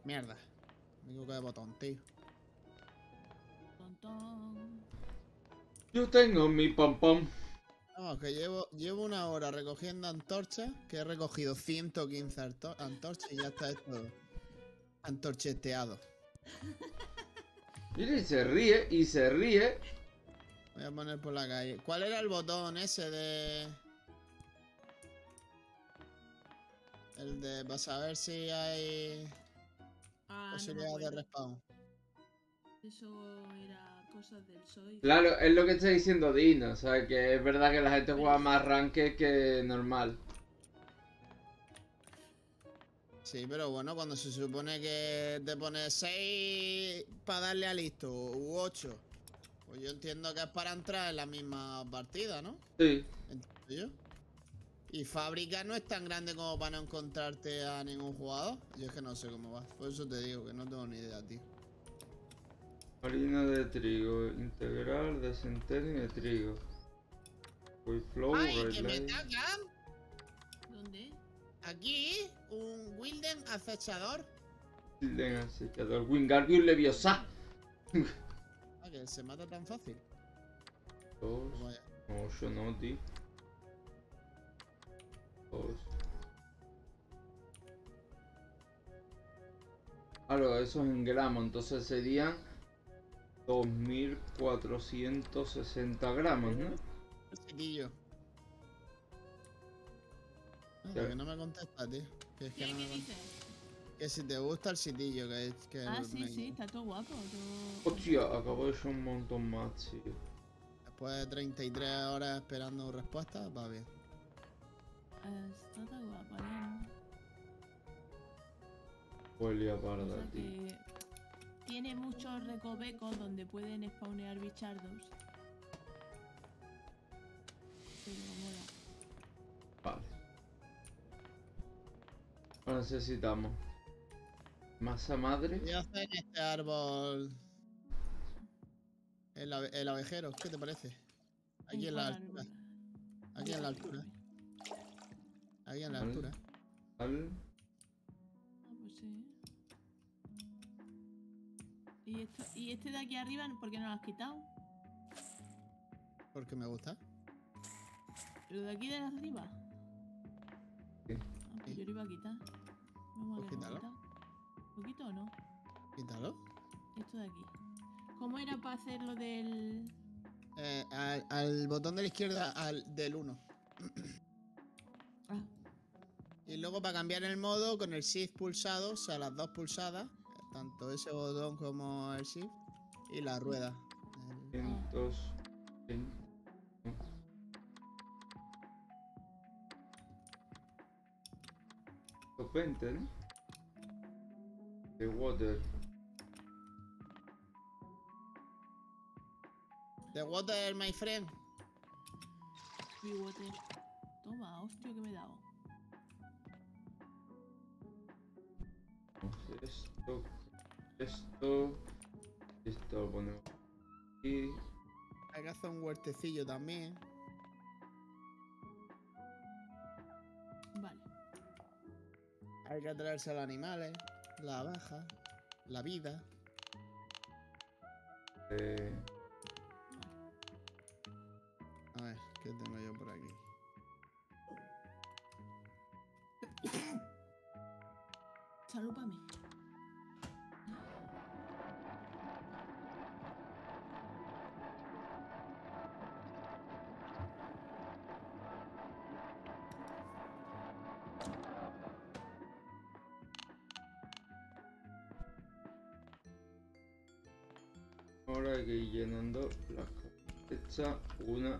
Mierda. Digo que de botón, tío. Yo tengo mi pom pom. Vamos, que llevo, llevo una hora recogiendo antorchas, que he recogido 115 anto- antorchas y ya está esto antorcheteado. Mira, y se ríe, y se ríe. Voy a poner por la calle. ¿Cuál era el botón ese de...? El de... para saber si hay Ah, no posibilidad de respawn. Eso era cosas del soy. Claro, es lo que está diciendo Dino. O sea, que es verdad que la gente juega más ranked que normal. Sí, pero bueno, cuando se supone que te pones 6 para darle a listo u 8, pues yo entiendo que es para entrar en la misma partida, ¿no? Sí. Entiendo yo. Y fábrica no es tan grande como para no encontrarte a ningún jugador. Yo es que no sé cómo va. Por eso te digo que no tengo ni idea, tío. Harina de trigo, integral de centeno y de trigo. Flow, ¡Ay, que me atacan! ¿Dónde? Aquí, un Wilden acechador. Tilden acechador. Wingardium Leviosa. Ah, que se mata tan fácil. Dos. No, yo no, tío. Claro, eso es en gramos, entonces serían 2460 gramos, ¿no? El sitillo. Ah, Ya. que no me contesta, tío. Que es que ¿Qué, no me dices? Que si te gusta el sitillo, que es que Ah, me- sí, sí, está todo guapo. Todo... Hostia, acabo de echar un montón más, tío. Después de 33 horas esperando respuesta, va bien. Está todo guapo, ¿no? Huele a O parda, sea tío. que tiene muchos recovecos donde pueden spawnear bichardos. Pero mola. Vale. Ahora necesitamos masa madre. Voy a hacer este árbol. El, abejero, ¿qué te parece? Aquí en la ¿Cuál altura. Aquí en la altura. Aquí en la altura. Al- Ah, pues sí. ¿Y, esto, ¿Y este de aquí arriba por qué no lo has quitado? Porque me gusta. ¿Lo de aquí de arriba? Sí. Ah, pues Sí. yo lo iba a quitar. Vamos a Pues ver, quítalo. ¿lo ¿Lo quito o no? Quítalo. Esto de aquí. ¿Cómo era para hacer lo del...? Eh, al, al botón de la izquierda, al del 1. Ah, Y luego para cambiar el modo con el shift pulsado, o sea, las dos pulsadas, tanto ese botón como el shift, y la rueda. El- 220. no. Los 20, ¿no? De water. The water, my friend. free water. Toma, hostia que me he dado. Esto, esto, esto lo ponemos aquí. Hay que hacer un huertecillo también. Vale. Hay que traerse a los animales, la abeja, la vida. Eh, A ver, ¿qué tengo Ahora hay que ir llenando la carpeta una.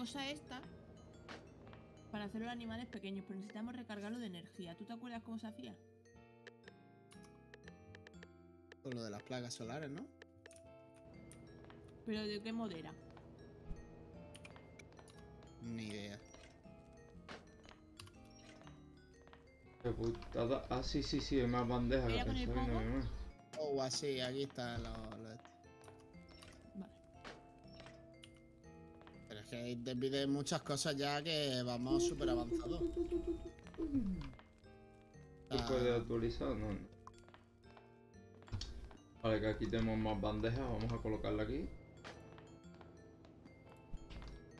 Cosa esta para hacer los animales pequeños, pero necesitamos recargarlo de energía. ¿Tú te acuerdas cómo se hacía? Con lo de las plagas solares, ¿no? ¿Pero de qué modera? Ni idea. Qué putada. Ah, sí, sí, sí, hay más bandejas que pensaba no había más. Oh, así, aquí están los, ahí te pide muchas cosas ya que vamos súper avanzados. ¿Se puede actualizar? No, no. Vale, que aquí tenemos más bandejas, vamos a colocarla aquí.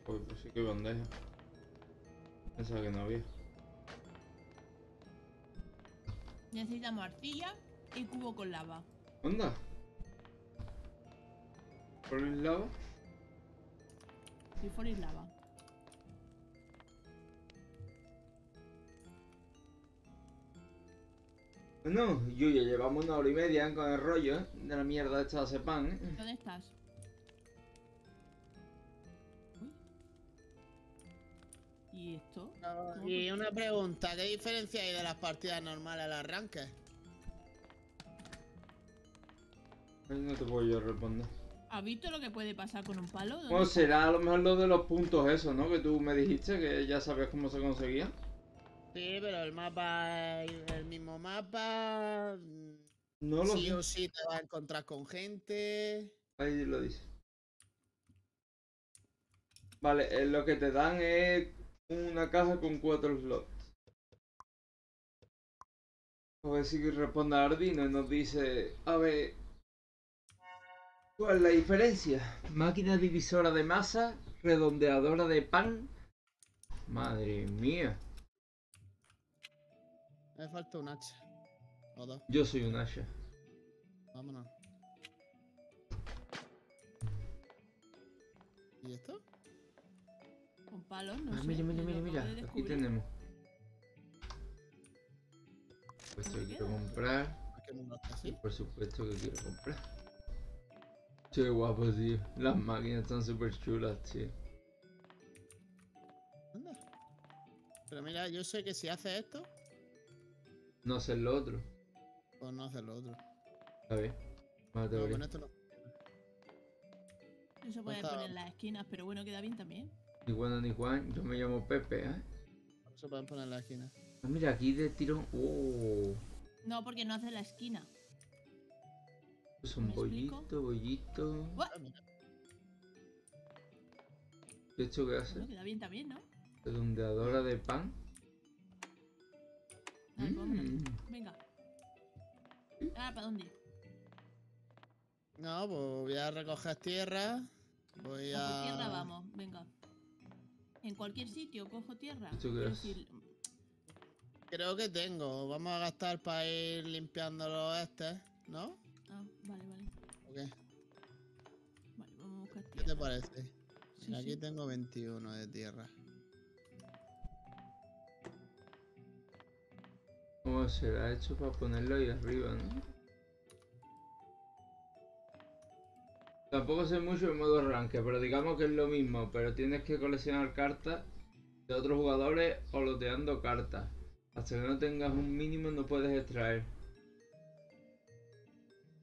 Pues, pues sí que hay bandejas. Pensaba que no había. Necesitamos arcilla y cubo con lava. ¿Onda? ¿Por el Si fuerais lava. Bueno, yo ya llevamos una hora y media con el rollo ¿eh? de la mierda esta de pan, ¿eh? ¿Dónde estás? Uy. ¿Y esto? Y una pregunta, ¿qué diferencia hay de las partidas normales al arranque? No te puedo yo responder. ¿Has visto lo que puede pasar con un palo? ¿Dónde Bueno, será a lo mejor lo de los puntos eso, ¿no? Que tú me dijiste que ya sabías cómo se conseguía. Sí, pero el mapa es el mismo mapa. mm, No lo sí sé. o sí te vas a encontrar con gente. Ahí lo dice. Vale, eh, lo que te dan es una caja con cuatro slots. A ver si responde Ardino y nos dice, a ver, ¿cuál es la diferencia? Máquina divisora de masa, redondeadora de pan. Madre mía, Me falta un hacha. O dos. yo soy un Asha. Vámonos. ¿Y esto? Con palos, no Ah, sé. mira, mira, mira, mira, aquí descubrir. tenemos. Pues ¿Cómo yo quiero comprar. ¿Por por supuesto que quiero comprar. Qué guapo, tío. Las máquinas están súper chulas, tío. Anda. Pero mira, yo sé que si hace esto, No sé lo otro. pues no hace lo otro. A ver. Más No, con esto no. No se puede Está- poner en las esquinas, pero bueno, queda bien también. Ni Juan ni Juan. Yo me llamo Pepe, ¿eh? No se pueden poner en la esquina. Ah, mira, aquí de tirón. Oh. No, porque no hace la esquina. Es un ¿Me explico? bollito, bollito. Ah. ¿Y esto qué hace? Bueno, queda bien también, ¿no? Redondeadora de pan. A ver, vámonos. Mm. Venga. Ahora, ¿para dónde? No, pues voy a recoger tierra. Voy A tierra vamos, venga. En cualquier sitio cojo tierra. ¿Esto qué es? decir, Creo que tengo. Vamos a gastar para ir limpiando los estes, ¿no? Ah, vale, vale. ¿O qué? Vale, vamos a buscar ¿Qué te tierra. parece? Sí, Mira, aquí tengo 21 de tierra. ¿Cómo será hecho para ponerlo ahí arriba, no? Tampoco sé mucho de modo arranque, pero digamos que es lo mismo, pero tienes que coleccionar cartas de otros jugadores o loteando cartas. Hasta que no tengas un mínimo no puedes extraer.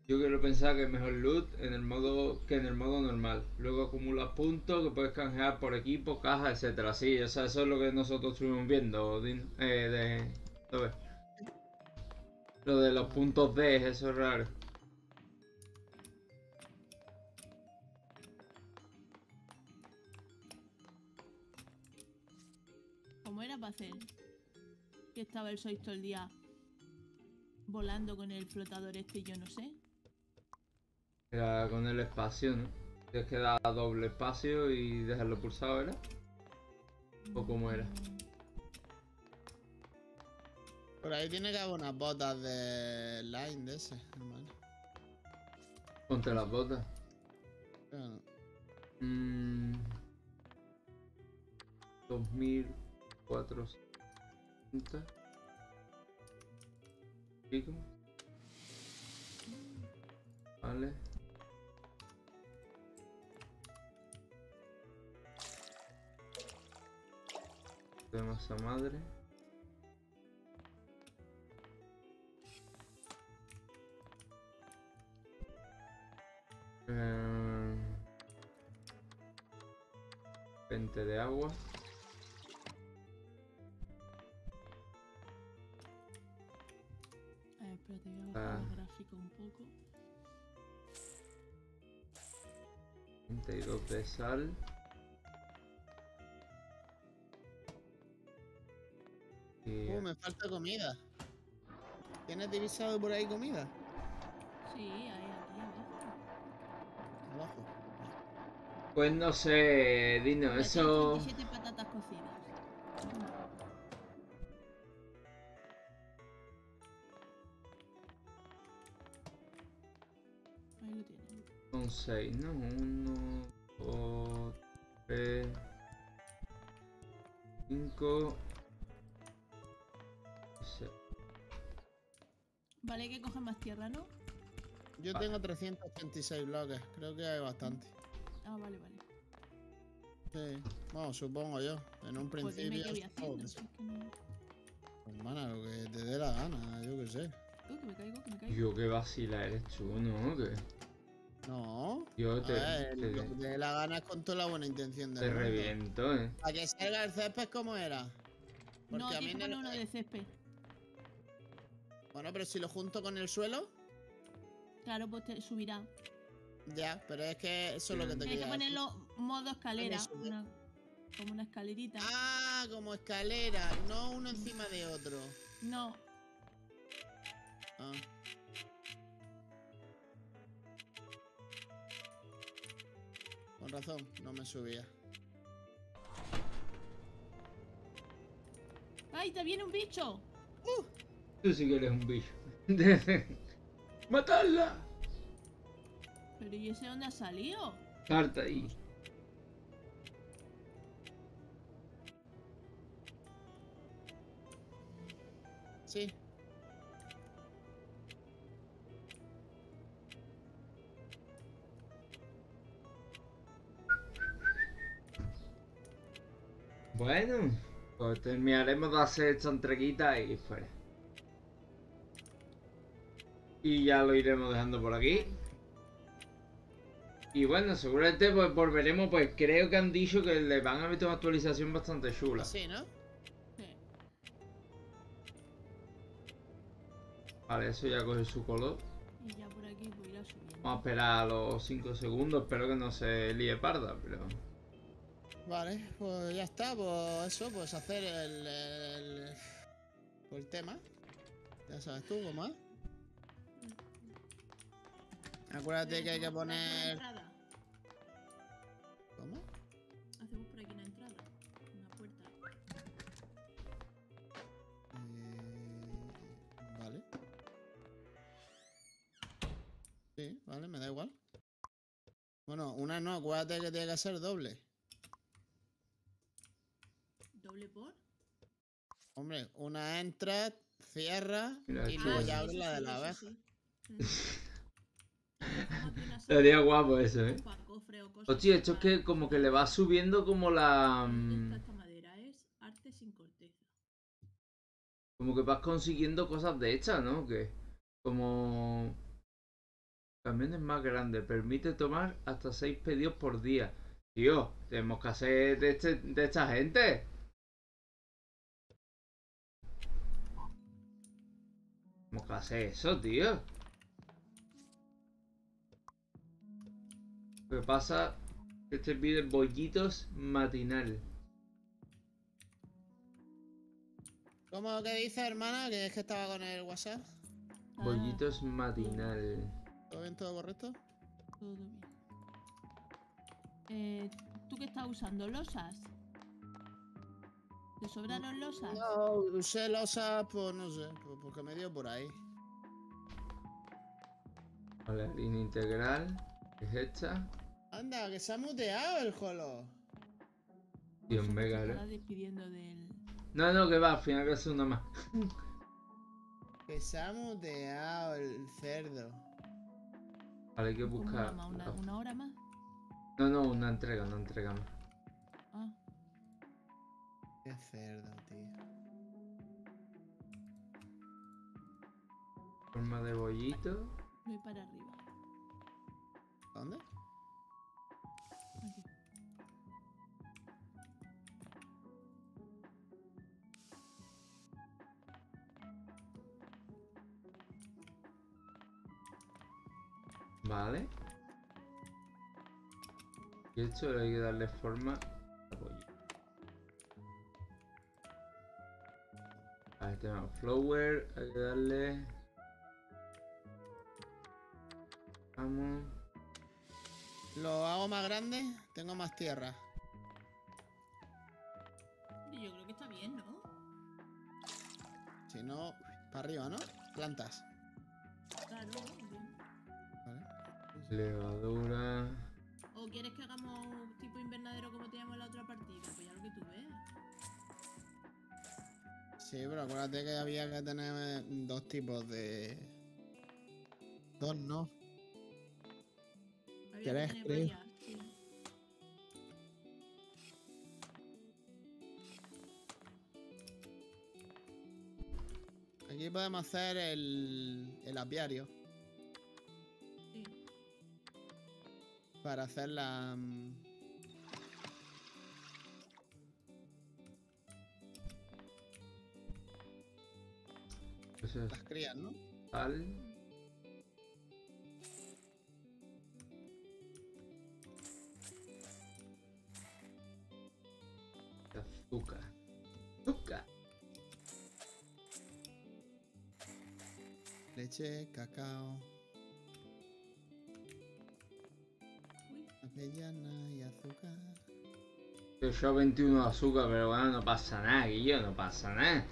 Yo quiero pensar que mejor loot en el modo que en el modo normal. Luego acumulas puntos que puedes canjear por equipo, cajas, etcétera. Sí, o sea, eso es lo que nosotros estuvimos viendo, Din- eh, de. Lo de los puntos D, eso es raro. ¿Cómo era para hacer? Que estaba el Sois todo el día volando con el flotador este yo no sé. Era con el espacio, ¿no? Tienes que dar doble espacio y dejarlo pulsado, ¿era? ¿O cómo era? Por ahí tiene que haber unas botas de line de ese, hermano. Ponte las botas. Pero no. Mm, 2400. Pico. Vale. De masa madre. Eh, 20 de agua. A ver, espérate, voy a bajar Ah. el gráfico un poco. 32 de sal. Me falta comida. ¿Tienes divisado por ahí comida? Sí, ahí, aquí abajo. Abajo. pues no sé, Dino, Ya eso. 37 patatas cocidas. Ahí lo tienes. Son 6, ¿no? 1, Yo tengo 386 bloques. Creo que hay bastante. Ah, vale, vale. Sí. Bueno, supongo yo. En un Pues dime principio. qué voy supongo haciendo. que si sí. es que no- Hermana, lo que te dé la gana, yo qué sé. Uy, que me caigo, que me caigo. Yo qué vacila eres tú, ¿no? Que No. yo A te, ver, te, lo que te dé la gana es con toda la buena intención del te mundo. reviento, ¿eh? ¿A que salga el césped como era? Porque No, a mí que poner el- uno de césped. Bueno, pero si lo junto con el suelo, Claro, pues te subirá. ya, pero es que eso es lo que te Tienes que ponerlo modo escalera. una- como una escalerita. Ah, como escalera, no uno encima de otro. No, Ah. Con razón, no me subía. ¡Ay, te viene un bicho! Tú sí que eres un bicho. ¡Matarla! ¿Pero y ese dónde ha salido? Carta ahí. Sí. Bueno, pues terminaremos de hacer esta entreguita y fuera. Y ya lo iremos dejando por aquí. Y bueno, seguramente pues volveremos, pues creo que han dicho que le van a meter una actualización bastante chula. Así, ¿no? Sí. Vale, eso ya coge su color. Y ya por aquí pues irá subiendo. Vamos a esperar a los 5 segundos, espero que no se líe parda, pero... Vale, pues ya está, pues eso, pues hacer el, el, el tema. Ya sabes tú, cómo es. Acuérdate que hay que poner... ¿Cómo? Hacemos por aquí una entrada. Una puerta. Eh, vale. Sí, vale, me da igual. Bueno, una no, acuérdate que tiene que ser doble. ¿Doble por? Hombre, una entra, cierra Mira, y luego ya- ya abre la de la abeja. sí. Sería guapo eso, ¿eh? Hostia, esto es que como que le va subiendo como la... ¿Dónde mm. Como que vas consiguiendo cosas de estas, ¿no? Que como... También es más grande, permite tomar hasta 6 pedidos por día. Tío, tenemos que hacer de, este, de esta gente. Tenemos que hacer eso, tío. Lo que pasa es que este pide bollitos matinal. ¿Cómo que dice, hermana? Que es que estaba con el WhatsApp. Ah, Bollitos matinal. ¿Todo bien, todo correcto? Todo bien. Eh, ¿Tú qué estás usando? ¿Losas? ¿Te sobraron losas? No, usé losa, pues no sé, pues porque me dio por ahí. Vale, harina integral. ¿Qué es esta? Anda, que se ha muteado el jolo. Dios estará ¿eh? despidiendo del... No, no, que va, al final voy a hacer una más. Que se ha muteado el cerdo. Vale, hay que ¿Cómo buscar. ¿Una, una hora más? No, no, una entrega, una entrega más. Ah, Qué cerdo, tío. Forma de bollito. voy para arriba. ¿Dónde? Aquí. Vale. Y esto hay que darle forma. Ahí tenemos flower, hay que darle. Vamos. Lo hago más grande, tengo más tierra. Yo creo que está bien, ¿no? Si no, para arriba, ¿no? Plantas. Claro, bien. Vale. Levadura. ¿O quieres que hagamos tipo invernadero como teníamos en la otra partida? Pues ya lo que tú veas. Sí, pero acuérdate que había que tener dos tipos de. Dos, ¿no? Había ¿Quieres que tener escribir? varias, sí. Aquí podemos hacer el, el apiario Sí. para hacer la. mm, las crías, ¿no? Azúcar. Azúcar. Leche, cacao, avellana y azúcar. Yo yo 21 de azúcar, pero bueno, no pasa nada, Guillo, no pasa nada.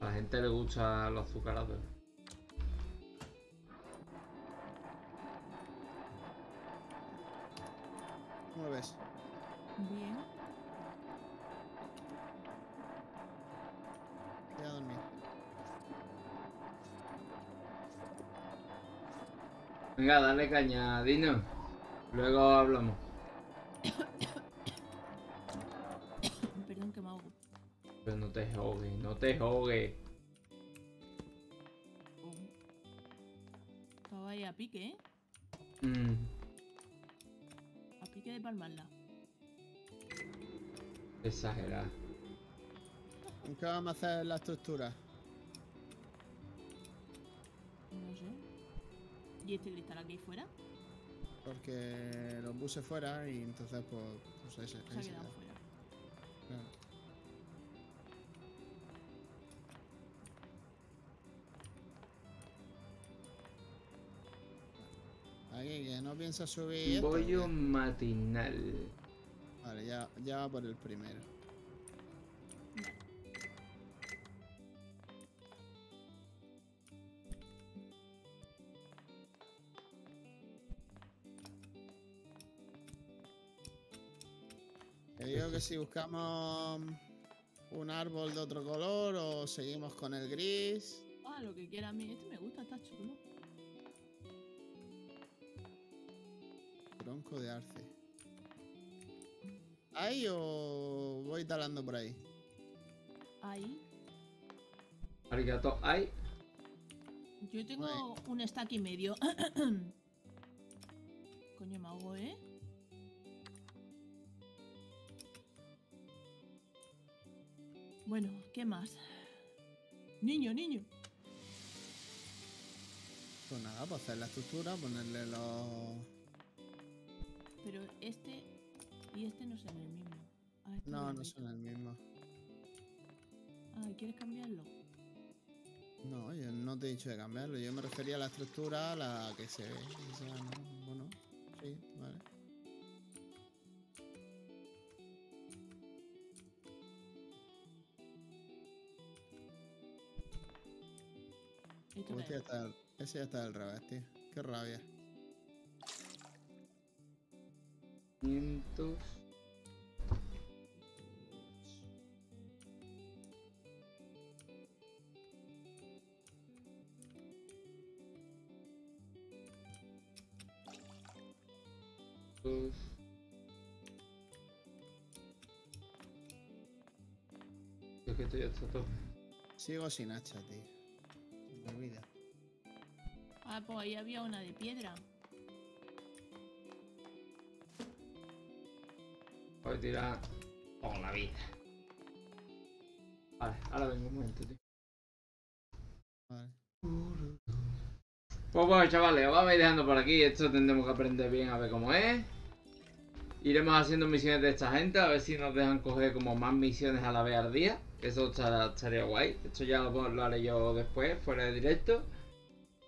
A la gente le gusta los azucarados. ¿Cómo lo ves? bien. Venga, dale caña, Dino. Luego hablamos. Perdón que me ahogo. Pero no te jogues, no te jogues. Oh. Estaba ahí a pique, ¿eh? Mm, A pique de palmarla. exagerada. ¿En qué vamos a hacer la estructura? ¿Y este cristal aquí fuera? Porque lo puse fuera y entonces pues, pues ese, Se ha ahí se quedado queda. fuera. Claro. Aquí que no piensa subir esto, ¿o Bollo matinal. Vale, ya, ya va por el primero. Que si buscamos un árbol de otro color o seguimos con el gris. Ah, lo que quiera a mí. Este me gusta, está chulo. Tronco de arce. ¿Hay o voy talando por ahí? Ahí. Arigato, ay. Yo tengo un stack y medio. Coño, me ahogo, ¿eh? Bueno, ¿qué más? Niño, niño. Pues nada, pues hacer la estructura, ponerle los. Pero este y este no son el mismo. Ah, este No, no son el mismo. Ah, ¿quieres cambiarlo? No, yo no te he dicho de cambiarlo. Yo me refería a la estructura, a la que se ve. que sea, ¿no? Bueno, sí, vale. Ese ya, está, ese ya está del revés, tío. Qué rabia. 500. Creo que esto ya está todo. Sigo sin hacha, tío. Me olvida. Ah, pues ahí había una de piedra. Voy a tirar por la vida. Vale, ahora vengo un momento, tío. Vale. Pues bueno, chavales, os vamos a ir dejando por aquí. Esto tendremos que aprender bien a ver cómo es. Iremos haciendo misiones de esta gente, a ver si nos dejan coger como más misiones a la vez al día. Eso estaría guay. Esto ya lo, lo haré yo después, fuera de directo.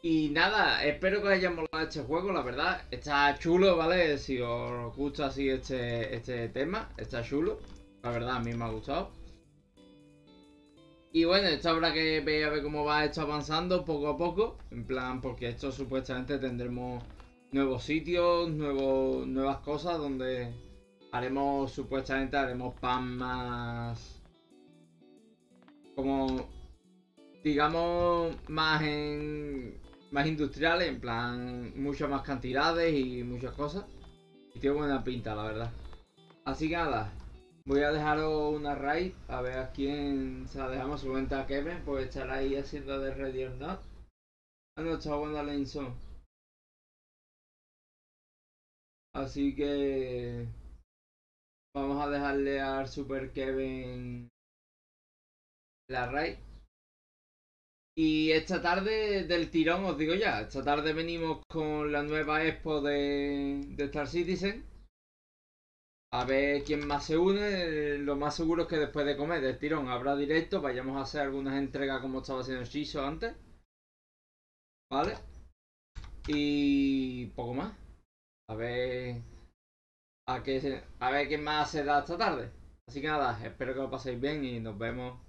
Y nada, espero que os haya molado este juego, la verdad. Está chulo, ¿vale? Si os gusta así este, este tema, está chulo. La verdad, a mí me ha gustado. Y bueno, esto habrá que ver a ver cómo va esto avanzando poco a poco. En plan, porque esto supuestamente tendremos nuevos sitios, nuevos, nuevas cosas donde haremos, supuestamente haremos pan más... Como... Digamos, más en... Más industriales, en plan, muchas más cantidades y muchas cosas. Y tiene buena pinta, la verdad. Así que nada, Voy a dejaros una raid a ver a quién se la dejamos. Seguramente a Kevin, pues estará ahí haciendo de Ready or Not. Ah, no, está buena la. Así que vamos a dejarle al Super Kevin la raid. Y esta tarde del tirón, os digo ya, esta tarde venimos con la nueva expo de, Star Citizen. A ver quién más se une. Lo más seguro es que después de comer del tirón habrá directo. Vayamos a hacer algunas entregas como estaba haciendo Shiso antes. ¿Vale? Y poco más. A ver. A, qué a ver quién más se da esta tarde. Así que nada, espero que lo paséis bien y nos vemos